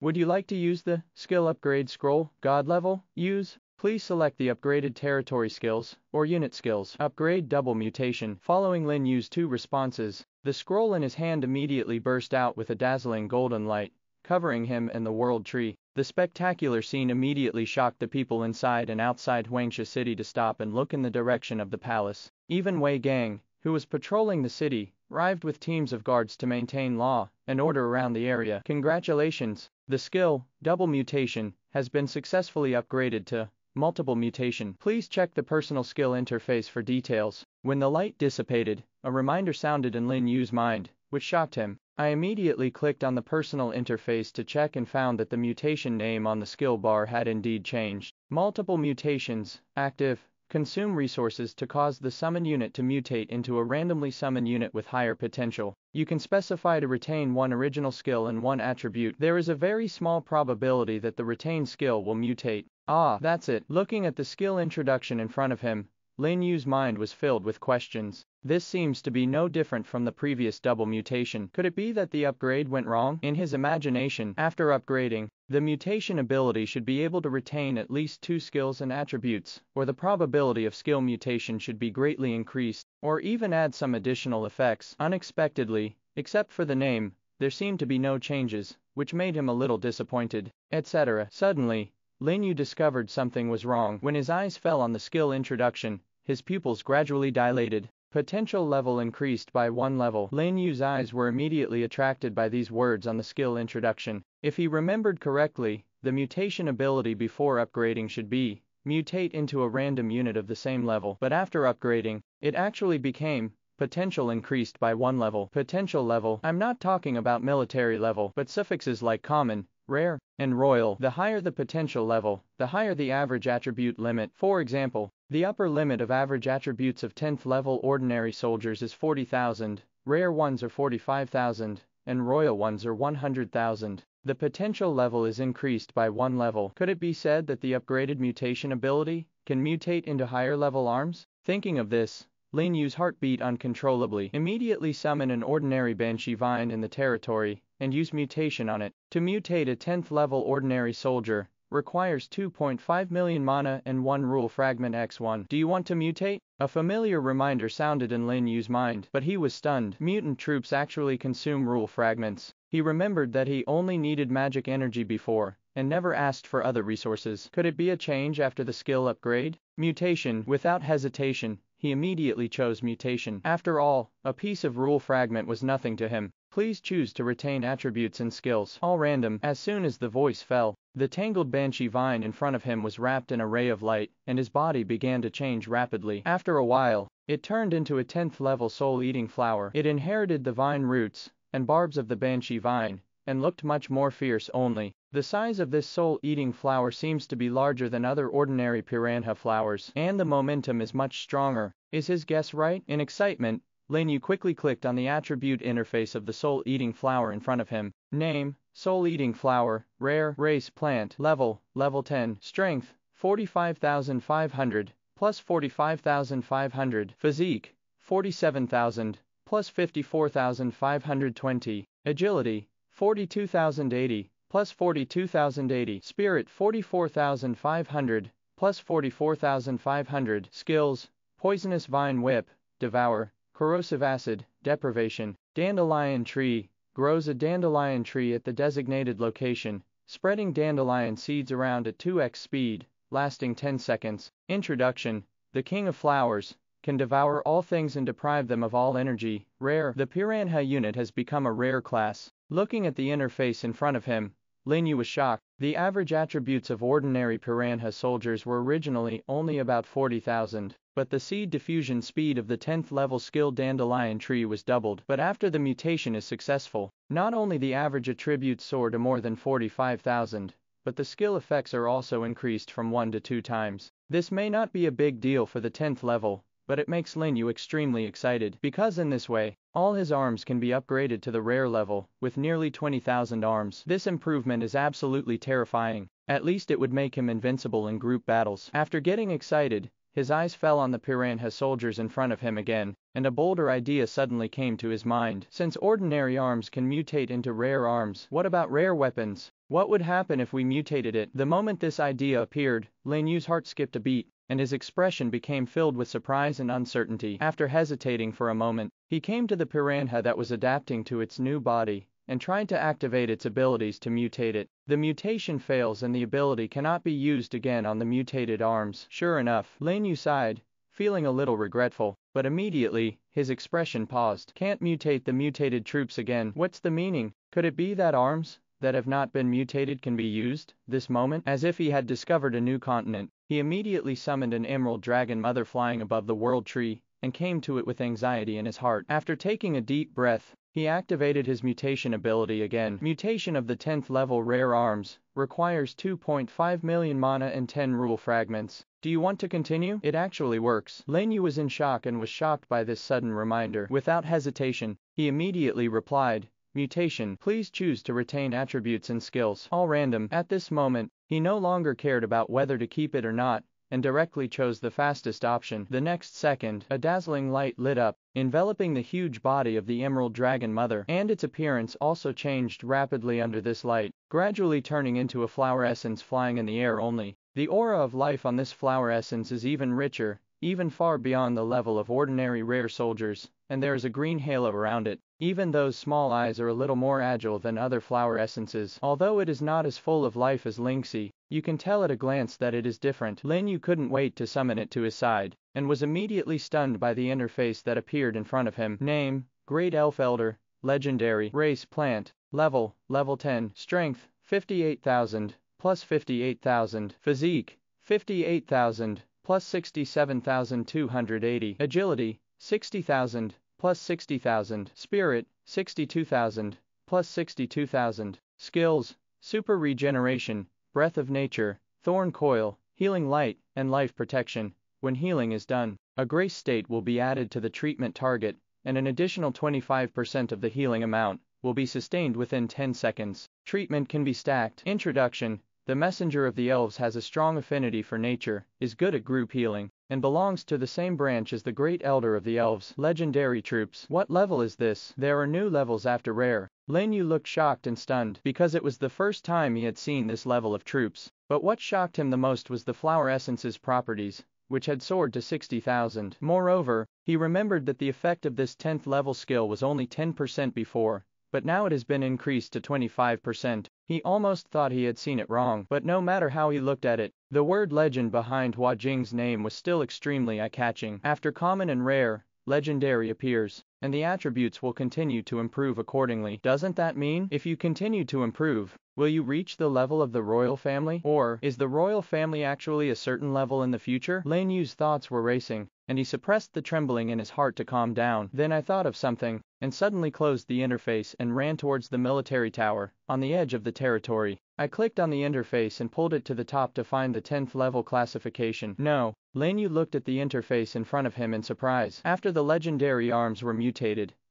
Would you like to use the skill upgrade scroll, God level? Use Please select the upgraded territory skills, or unit skills. Upgrade double mutation. Following Lin Yu's two responses, the scroll in his hand immediately burst out with a dazzling golden light, covering him and the world tree. The spectacular scene immediately shocked the people inside and outside Huangsha city to stop and look in the direction of the palace. Even Wei Gang, who was patrolling the city, arrived with teams of guards to maintain law and order around the area. Congratulations! The skill, double mutation, has been successfully upgraded to multiple mutation. Please check the personal skill interface for details. When the light dissipated, a reminder sounded in Lin Yu's mind, which shocked him. I immediately clicked on the personal interface to check and found that the mutation name on the skill bar had indeed changed. Multiple mutations, active, consume resources to cause the summon unit to mutate into a randomly summon unit with higher potential. You can specify to retain one original skill and one attribute. There is a very small probability that the retained skill will mutate. Ah, that's it. Looking at the skill introduction in front of him, Lin Yu's mind was filled with questions. This seems to be no different from the previous double mutation. Could it be that the upgrade went wrong? In his imagination, after upgrading, the mutation ability should be able to retain at least two skills and attributes, or the probability of skill mutation should be greatly increased, or even add some additional effects. Unexpectedly, except for the name, there seemed to be no changes, which made him a little disappointed, etc. Suddenly, Lin Yu discovered something was wrong. When his eyes fell on the skill introduction, his pupils gradually dilated. Potential level increased by one level. Lin Yu's eyes were immediately attracted by these words on the skill introduction. If he remembered correctly, the mutation ability before upgrading should be mutate into a random unit of the same level. But after upgrading, it actually became potential increased by one level. Potential level, I'm not talking about military level, but suffixes like common, rare, and royal. The higher the potential level, the higher the average attribute limit. For example, the upper limit of average attributes of 10th level ordinary soldiers is 40,000, rare ones are 45,000, and royal ones are 100,000. The potential level is increased by one level. Could it be said that the upgraded mutation ability can mutate into higher level arms? Thinking of this, Lin Yu's heartbeat uncontrollably. Immediately summon an ordinary Banshee Vine in the territory, and use mutation on it. To mutate a 10th level ordinary soldier, requires 2.5 million mana and 1 rule fragment x1. Do you want to mutate? A familiar reminder sounded in Lin Yu's mind, but he was stunned. Mutant troops actually consume rule fragments. He remembered that he only needed magic energy before, and never asked for other resources. Could it be a change after the skill upgrade? Mutation, without hesitation, he immediately chose mutation. After all, a piece of rule fragment was nothing to him. Please choose to retain attributes and skills. All random. As soon as the voice fell, the tangled banshee vine in front of him was wrapped in a ray of light, and his body began to change rapidly. After a while, it turned into a 10th level soul-eating flower. It inherited the vine roots and barbs of the banshee vine, and looked much more fierce only. The size of this soul-eating flower seems to be larger than other ordinary piranha flowers, and the momentum is much stronger. Is his guess right? In excitement, Lin Yu quickly clicked on the attribute interface of the soul-eating flower in front of him. Name, soul-eating flower, rare, race plant, level, level 10, strength, 45,500, plus 45,500, physique, 47,000, plus 54,520, agility, 42,080, plus 42,080, spirit 44,500, plus 44,500, skills, poisonous vine whip, devour, corrosive acid, deprivation, dandelion tree, grows a dandelion tree at the designated location, spreading dandelion seeds around at 2x speed, lasting 10 seconds. Introduction, the king of flowers, can devour all things and deprive them of all energy, rare. The Piranha unit has become a rare class. Looking at the interface in front of him, Lin Yu was shocked. The average attributes of ordinary Piranha soldiers were originally only about 40,000, but the seed diffusion speed of the 10th level skill dandelion tree was doubled. But after the mutation is successful, not only the average attributes soar to more than 45,000, but the skill effects are also increased from 1 to 2 times. This may not be a big deal for the 10th level, but it makes Lin Yu extremely excited, because in this way, all his arms can be upgraded to the rare level, with nearly 20,000 arms. This improvement is absolutely terrifying. At least it would make him invincible in group battles. After getting excited, his eyes fell on the Piranha soldiers in front of him again, and a bolder idea suddenly came to his mind. Since ordinary arms can mutate into rare arms, what about rare weapons? What would happen if we mutated it? The moment this idea appeared, Lin Yu's heart skipped a beat and his expression became filled with surprise and uncertainty. After hesitating for a moment, he came to the piranha that was adapting to its new body, and tried to activate its abilities to mutate it. The mutation fails and the ability cannot be used again on the mutated arms. Sure enough, Lin Yu sighed, feeling a little regretful, but immediately, his expression paused. Can't mutate the mutated troops again. What's the meaning? Could it be that arms, that have not been mutated can be used, this moment, as if he had discovered a new continent. He immediately summoned an emerald dragon mother flying above the world tree, and came to it with anxiety in his heart. After taking a deep breath, he activated his mutation ability again. Mutation of the 10th level rare arms, requires 2.5 million mana and 10 rule fragments. Do you want to continue? It actually works. Lin Yu was in shock and was shocked by this sudden reminder. Without hesitation, he immediately replied, Mutation, please choose to retain attributes and skills. All random. At this moment, he no longer cared about whether to keep it or not, and directly chose the fastest option. The next second, a dazzling light lit up, enveloping the huge body of the Emerald Dragon Mother, and its appearance also changed rapidly under this light, gradually turning into a flower essence flying in the air only. The aura of life on this flower essence is even richer, even far beyond the level of ordinary rare soldiers, and there is a green halo around it. Even those small eyes are a little more agile than other flower essences. Although it is not as full of life as Lingxi, you can tell at a glance that it is different. Lin Yu couldn't wait to summon it to his side, and was immediately stunned by the interface that appeared in front of him. Name, Great Elf Elder, Legendary, Race Plant, Level, Level 10, Strength, 58,000, plus 58,000, Physique, 58,000, plus 67,280, Agility, 60,000, plus 60,000. Spirit, 62,000, plus 62,000. Skills, Super Regeneration, Breath of Nature, Thorn Coil, Healing Light, and Life Protection. When healing is done, a grace state will be added to the treatment target, and an additional 25% of the healing amount will be sustained within 10 seconds. Treatment can be stacked. Introduction The Messenger of the Elves has a strong affinity for nature, is good at group healing, and belongs to the same branch as the Great Elder of the Elves. Legendary troops. What level is this? There are new levels after rare. Lin Yu looked shocked and stunned, because it was the first time he had seen this level of troops. But what shocked him the most was the flower essence's properties, which had soared to 60,000. Moreover, he remembered that the effect of this 10th level skill was only 10% before, but now it has been increased to 25%. He almost thought he had seen it wrong, but no matter how he looked at it, the word legend behind Hua Jing's name was still extremely eye-catching. After common and rare, legendary appears, and the attributes will continue to improve accordingly. Doesn't that mean, if you continue to improve, will you reach the level of the royal family? Or, is the royal family actually a certain level in the future? Lin Yu's thoughts were racing, and he suppressed the trembling in his heart to calm down. Then I thought of something, and suddenly closed the interface and ran towards the military tower, on the edge of the territory. I clicked on the interface and pulled it to the top to find the 10th level classification. No. Lin Yu looked at the interface in front of him in surprise. After the legendary arms were mutated,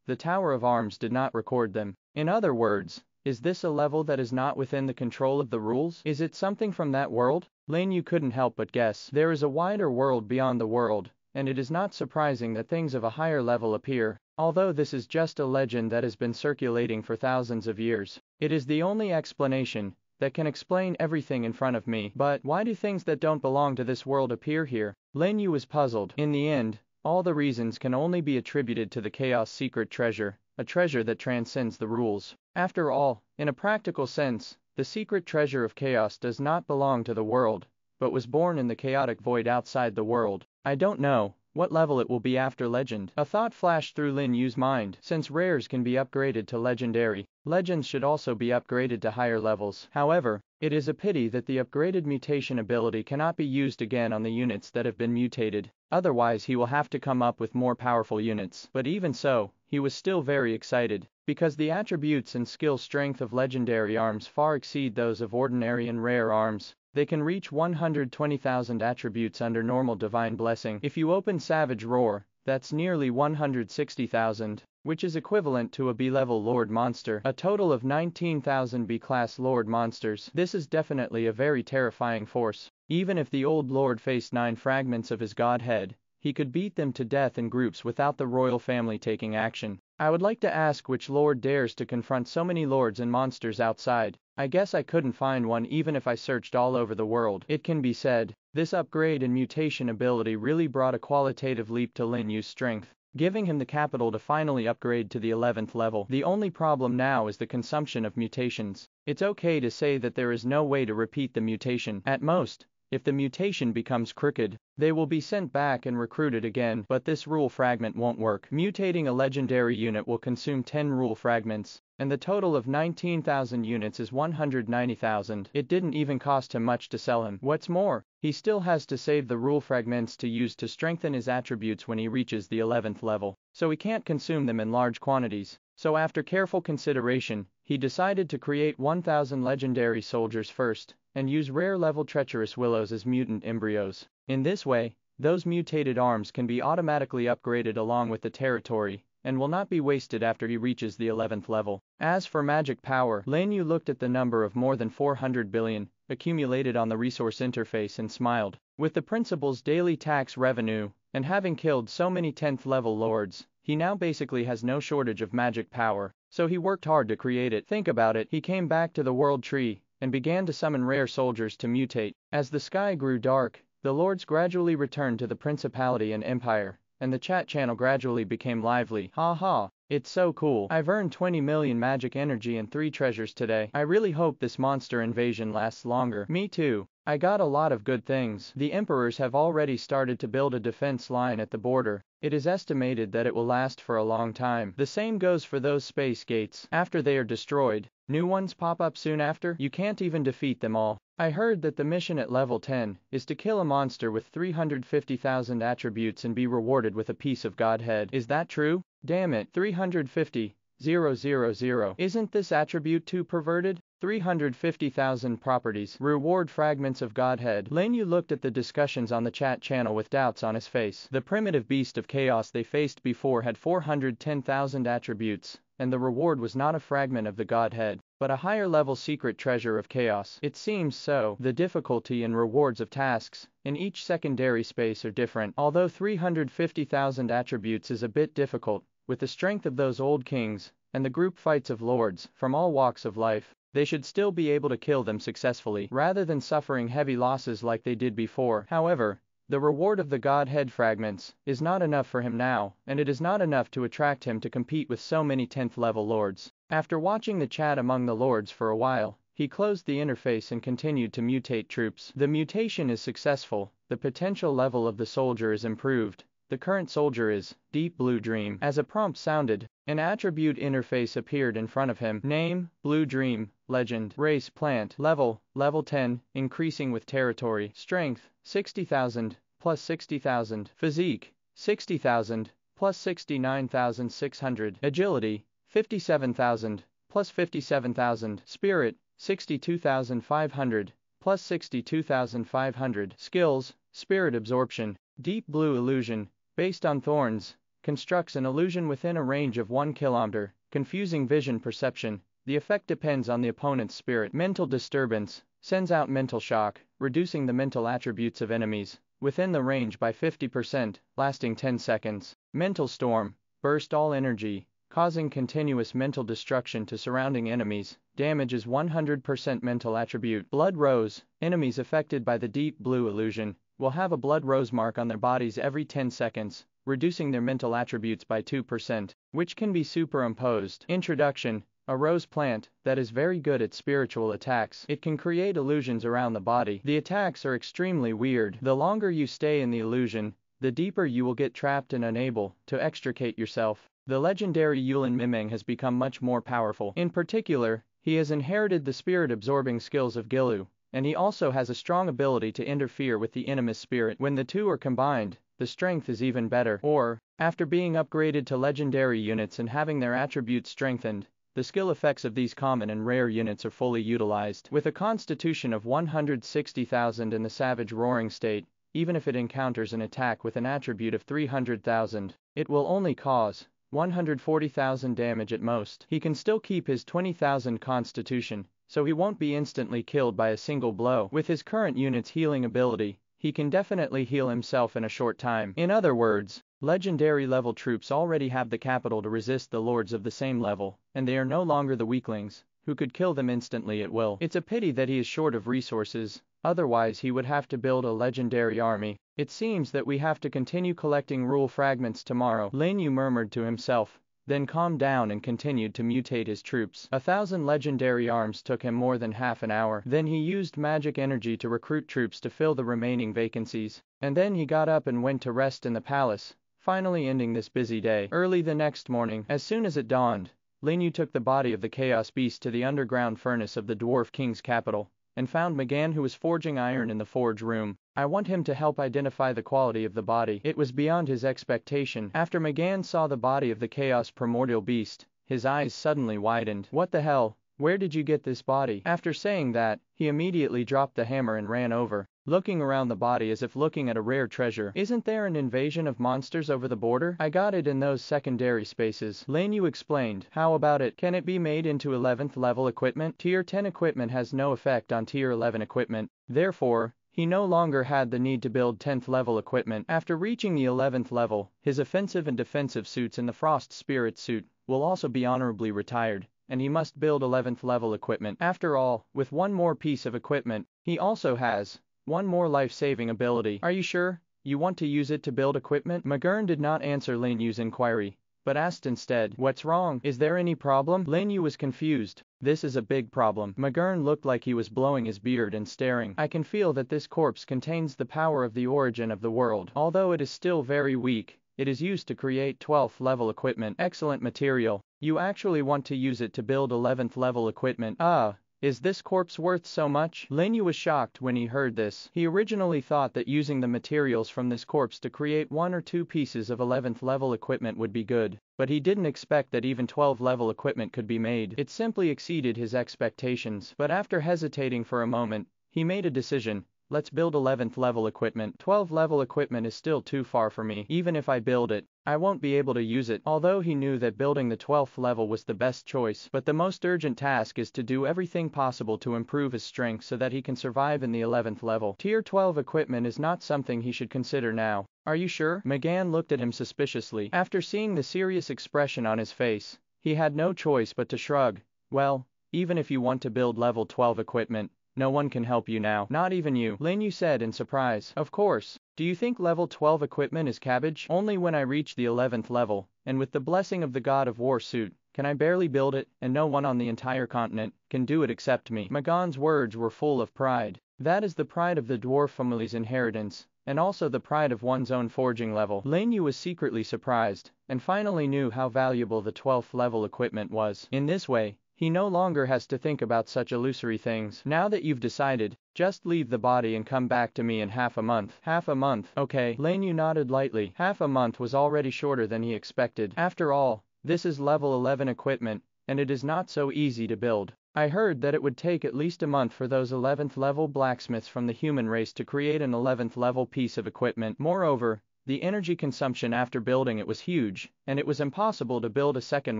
the Tower of Arms did not record them. In other words, is this a level that is not within the control of the rules? Is it something from that world? Lin Yu couldn't help but guess. There is a wider world beyond the world, and it is not surprising that things of a higher level appear, although this is just a legend that has been circulating for thousands of years. It is the only explanation that can explain everything in front of me. But why do things that don't belong to this world appear here? Lin Yu was puzzled. In the end, all the reasons can only be attributed to the Chaos Secret Treasure, a treasure that transcends the rules. After all, in a practical sense, the secret treasure of chaos does not belong to the world, but was born in the chaotic void outside the world. I don't know what level it will be after legend. A thought flashed through Lin Yu's mind. Since rares can be upgraded to legendary, legends should also be upgraded to higher levels. However, it is a pity that the upgraded mutation ability cannot be used again on the units that have been mutated. Otherwise he will have to come up with more powerful units. But even so, he was still very excited, because the attributes and skill strength of legendary arms far exceed those of ordinary and rare arms. They can reach 120,000 attributes under normal divine blessing. If you open Savage Roar, that's nearly 160,000, which is equivalent to a B-level Lord monster, a total of 19,000 B-class Lord monsters. This is definitely a very terrifying force. Even if the old Lord faced nine fragments of his godhead, he could beat them to death in groups without the royal family taking action. I would like to ask which lord dares to confront so many lords and monsters outside. I guess I couldn't find one even if I searched all over the world. It can be said, this upgrade and mutation ability really brought a qualitative leap to Lin Yu's strength, giving him the capital to finally upgrade to the 11th level. The only problem now is the consumption of mutations. It's okay to say that there is no way to repeat the mutation. At most, if the mutation becomes crooked, they will be sent back and recruited again, but this rule fragment won't work. Mutating a legendary unit will consume 10 rule fragments, and the total of 19,000 units is 190,000. It didn't even cost him much to sell him. What's more, he still has to save the rule fragments to use to strengthen his attributes when he reaches the 11th level, so he can't consume them in large quantities. So after careful consideration, he decided to create 1000 legendary soldiers first, and use rare level treacherous willows as mutant embryos. In this way, those mutated arms can be automatically upgraded along with the territory, and will not be wasted after he reaches the 11th level. As for magic power, Lin Yu looked at the number of more than 400 billion, accumulated on the resource interface and smiled. With the principal's daily tax revenue, and having killed so many 10th level lords, he now basically has no shortage of magic power, so he worked hard to create it. Think about it, he came back to the world tree, and began to summon rare soldiers to mutate. As the sky grew dark, the lords gradually returned to the principality and empire, and the chat channel gradually became lively. Ha ha, it's so cool. I've earned 20 million magic energy and 3 treasures today. I really hope this monster invasion lasts longer. Me too. I got a lot of good things. The emperors have already started to build a defense line at the border. It is estimated that it will last for a long time. The same goes for those space gates. After they are destroyed, New ones pop up soon after, you can't even defeat them all. I heard that the mission at level 10 is to kill a monster with 350,000 attributes and be rewarded with a piece of Godhead. Is that true? Damn it, 350, 000. Isn't this attribute too perverted? 350,000 properties. Reward fragments of Godhead. Lin Yu looked at the discussions on the chat channel with doubts on his face. The primitive beast of chaos they faced before had 410,000 attributes, and the reward was not a fragment of the Godhead, but a higher level secret treasure of chaos. It seems so. The difficulty and rewards of tasks in each secondary space are different. Although 350,000 attributes is a bit difficult, with the strength of those old kings, and the group fights of lords from all walks of life, they should still be able to kill them successfully, rather than suffering heavy losses like they did before. However, the reward of the Godhead fragments is not enough for him now, and it is not enough to attract him to compete with so many 10th level lords. After watching the chat among the lords for a while, he closed the interface and continued to mutate troops. The mutation is successful, the potential level of the soldier is improved. The current soldier is Deep Blue Dream. As a prompt sounded, an attribute interface appeared in front of him. Name, Blue Dream, Legend, Race Plant, Level, Level 10, increasing with territory, Strength, 60,000, plus 60,000, Physique, 60,000, plus 69,600. Agility, 57,000, plus 57,000. Spirit, 62,500, plus 62,500. Skills, Spirit Absorption, Deep Blue Illusion, based on thorns, constructs an illusion within a range of 1 kilometer, confusing vision perception. The effect depends on the opponent's spirit. Mental disturbance, sends out mental shock, reducing the mental attributes of enemies, within the range by 50%, lasting 10 seconds. Mental storm, burst all energy, causing continuous mental destruction to surrounding enemies, Damage is 100% mental attribute. Blood rose, enemies affected by the deep blue illusion, will have a blood rose mark on their bodies every 10 seconds, reducing their mental attributes by 2%, which can be superimposed. Introduction a rose plant that is very good at spiritual attacks. It can create illusions around the body. The attacks are extremely weird. The longer you stay in the illusion, the deeper you will get trapped and unable to extricate yourself. The legendary Yulin Mimeng has become much more powerful. In particular, he has inherited the spirit absorbing skills of Gilu, and he also has a strong ability to interfere with the Inimus spirit. When the two are combined, the strength is even better. Or, after being upgraded to legendary units and having their attributes strengthened, the skill effects of these common and rare units are fully utilized. With a constitution of 160,000 in the savage roaring state, even if it encounters an attack with an attribute of 300,000, it will only cause 140,000 damage at most. He can still keep his 20,000 constitution, so he won't be instantly killed by a single blow. With his current unit's healing ability, he can definitely heal himself in a short time. In other words, legendary level troops already have the capital to resist the lords of the same level, and they are no longer the weaklings, who could kill them instantly at will. It's a pity that he is short of resources, otherwise he would have to build a legendary army. It seems that we have to continue collecting rule fragments tomorrow. Lin Yu murmured to himself, then calmed down and continued to mutate his troops. A thousand legendary arms took him more than half an hour. Then he used magic energy to recruit troops to fill the remaining vacancies. And then he got up and went to rest in the palace, finally ending this busy day. Early the next morning, as soon as it dawned, Lin Yu took the body of the Chaos Beast to the underground furnace of the Dwarf King's capital, and found McGann who was forging iron in the forge room. I want him to help identify the quality of the body. It was beyond his expectation. After McGann saw the body of the Chaos Primordial Beast, his eyes suddenly widened. What the hell? Where did you get this body? After saying that, he immediately dropped the hammer and ran over, looking around the body as if looking at a rare treasure. Isn't there an invasion of monsters over the border? I got it in those secondary spaces. Lin Yu explained. How about it? Can it be made into 11th level equipment? Tier 10 equipment has no effect on Tier 11 equipment. Therefore, he no longer had the need to build 10th level equipment. After reaching the 11th level, his offensive and defensive suits and the Frost Spirit suit will also be honorably retired, and he must build 11th level equipment. After all, with one more piece of equipment, he also has one more life-saving ability. Are you sure? You want to use it to build equipment? McGurn did not answer Lin Yu's inquiry, but asked instead, What's wrong? Is there any problem? Lin Yu was confused. This is a big problem. McGurn looked like he was blowing his beard and staring. I can feel that this corpse contains the power of the origin of the world. Although it is still very weak, it is used to create 12th level equipment. Excellent material. You actually want to use it to build 11th level equipment. Ah, is this corpse worth so much? Lin Yu was shocked when he heard this. He originally thought that using the materials from this corpse to create one or two pieces of 11th level equipment would be good, but he didn't expect that even 12 level equipment could be made. It simply exceeded his expectations. But after hesitating for a moment, he made a decision. Let's build 11th level equipment. 12 level equipment is still too far for me. Even if I build it, I won't be able to use it. Although he knew that building the 12th level was the best choice, but the most urgent task is to do everything possible to improve his strength so that he can survive in the 11th level. Tier 12 equipment is not something he should consider now. Are you sure? McGann looked at him suspiciously. After seeing the serious expression on his face, he had no choice but to shrug. Well, even if you want to build level 12 equipment, no one can help you now. Not even you. Lin Yu said in surprise. Of course. Do you think level 12 equipment is cabbage? Only when I reach the 11th level, and with the blessing of the god of war suit, can I barely build it, and no one on the entire continent can do it except me. McGann's words were full of pride. That is the pride of the dwarf family's inheritance, and also the pride of one's own forging level. Lin Yu was secretly surprised, and finally knew how valuable the 12th level equipment was. In this way, he no longer has to think about such illusory things. Now that you've decided, Just leave the body and come back to me in half a month. Half a month, okay. Lin Yu nodded lightly. Half a month was already shorter than he expected. After all, this is level 11 equipment, and it is not so easy to build. I heard that it would take at least a month for those 11th level blacksmiths from the human race to create an 11th level piece of equipment. Moreover, the energy consumption after building it was huge, and it was impossible to build a second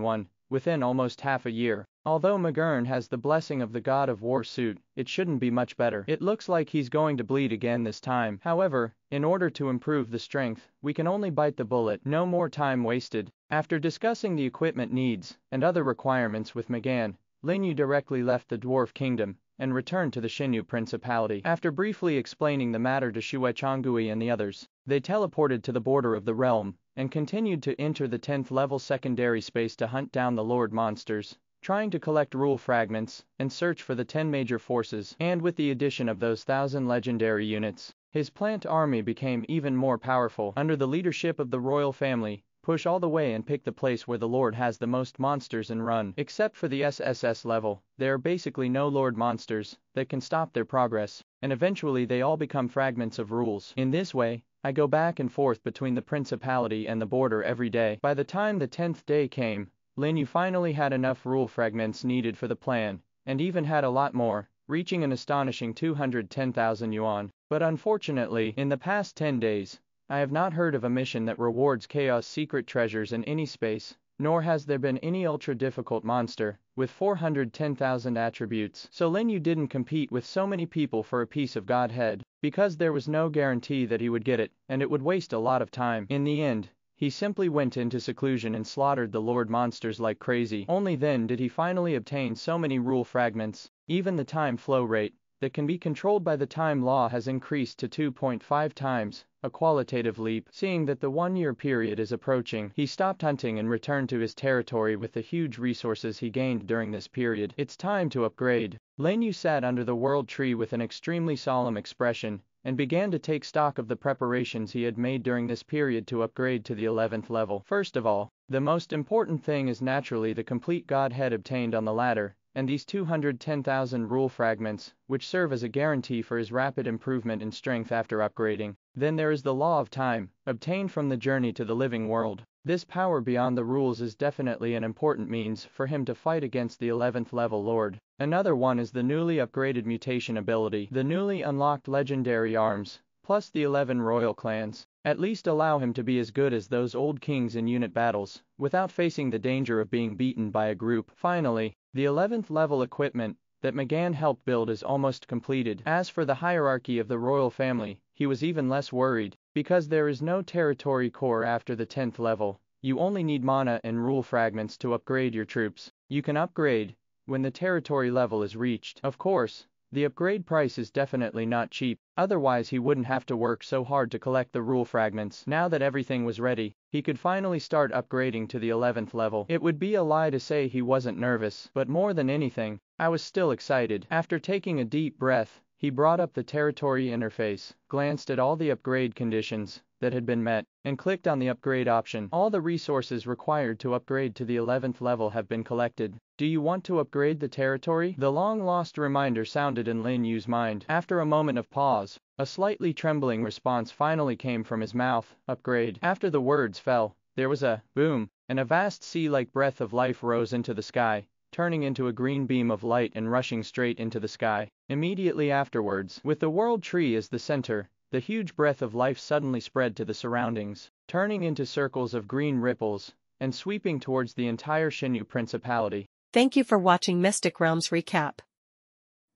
one within almost half a year. Although McGurn has the blessing of the god of war suit, it shouldn't be much better. It looks like he's going to bleed again this time. However, in order to improve the strength, we can only bite the bullet. No more time wasted. After discussing the equipment needs and other requirements with McGann, Lin Yu directly left the Dwarf Kingdom and returned to the Xinyu Principality. After briefly explaining the matter to Shui Changui and the others, they teleported to the border of the realm and continued to enter the 10th level secondary space to hunt down the Lord monsters, trying to collect rule fragments and search for the 10 major forces. And with the addition of those thousand legendary units, his plant army became even more powerful. Under the leadership of the royal family, Push all the way and pick the place where the Lord has the most monsters and run. Except for the SSS level, there are basically no Lord monsters that can stop their progress, and eventually they all become fragments of rules. In this way, I go back and forth between the principality and the border every day. By the time the 10th day came, Lin Yu finally had enough rule fragments needed for the plan, and even had a lot more, reaching an astonishing 210,000 yuan. But unfortunately, in the past 10 days, I have not heard of a mission that rewards Chaos secret treasures in any space, nor has there been any ultra-difficult monster, with 410,000 attributes. So Lin Yu didn't compete with so many people for a piece of Godhead, because there was no guarantee that he would get it, and it would waste a lot of time. In the end, he simply went into seclusion and slaughtered the Lord monsters like crazy. Only then did he finally obtain so many rule fragments. Even the time flow rate, that can be controlled by the time law has increased to 2.5 times, a qualitative leap. Seeing that the one-year period is approaching, he stopped hunting and returned to his territory with the huge resources he gained during this period. It's time to upgrade. Lin Yu sat under the world tree with an extremely solemn expression, and began to take stock of the preparations he had made during this period to upgrade to the 11th level. First of all, the most important thing is naturally the complete Godhead obtained on the ladder, and these 210,000 rule fragments, which serve as a guarantee for his rapid improvement in strength after upgrading. Then there is the law of time, obtained from the journey to the living world. This power beyond the rules is definitely an important means for him to fight against the 11th level lord. Another one is the newly upgraded mutation ability. The newly unlocked legendary arms, plus the 11 royal clans, at least allow him to be as good as those old kings in unit battles, without facing the danger of being beaten by a group. Finally, the 11th level equipment that McGann helped build is almost completed. As for the hierarchy of the royal family, he was even less worried, because there is no territory core after the 10th level. You only need mana and rule fragments to upgrade your troops. You can upgrade when the territory level is reached. Of course, the upgrade price is definitely not cheap, otherwise he wouldn't have to work so hard to collect the rule fragments. Now that everything was ready, he could finally start upgrading to the 11th level. It would be a lie to say he wasn't nervous, but more than anything, I was still excited. After taking a deep breath, he brought up the territory interface, glanced at all the upgrade conditions that had been met, and clicked on the upgrade option. All the resources required to upgrade to the 11th level have been collected. Do you want to upgrade the territory? The long-lost reminder sounded in Lin Yu's mind. After a moment of pause, a slightly trembling response finally came from his mouth, upgrade. After the words fell, there was a boom, and a vast sea-like breath of life rose into the sky, turning into a green beam of light and rushing straight into the sky. Immediately afterwards, with the world tree as the center, the huge breath of life suddenly spread to the surroundings, turning into circles of green ripples, and sweeping towards the entire Xinyu Principality. Thank you for watching Mystic Realms Recap.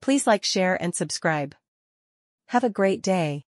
Please like share and subscribe. Have a great day.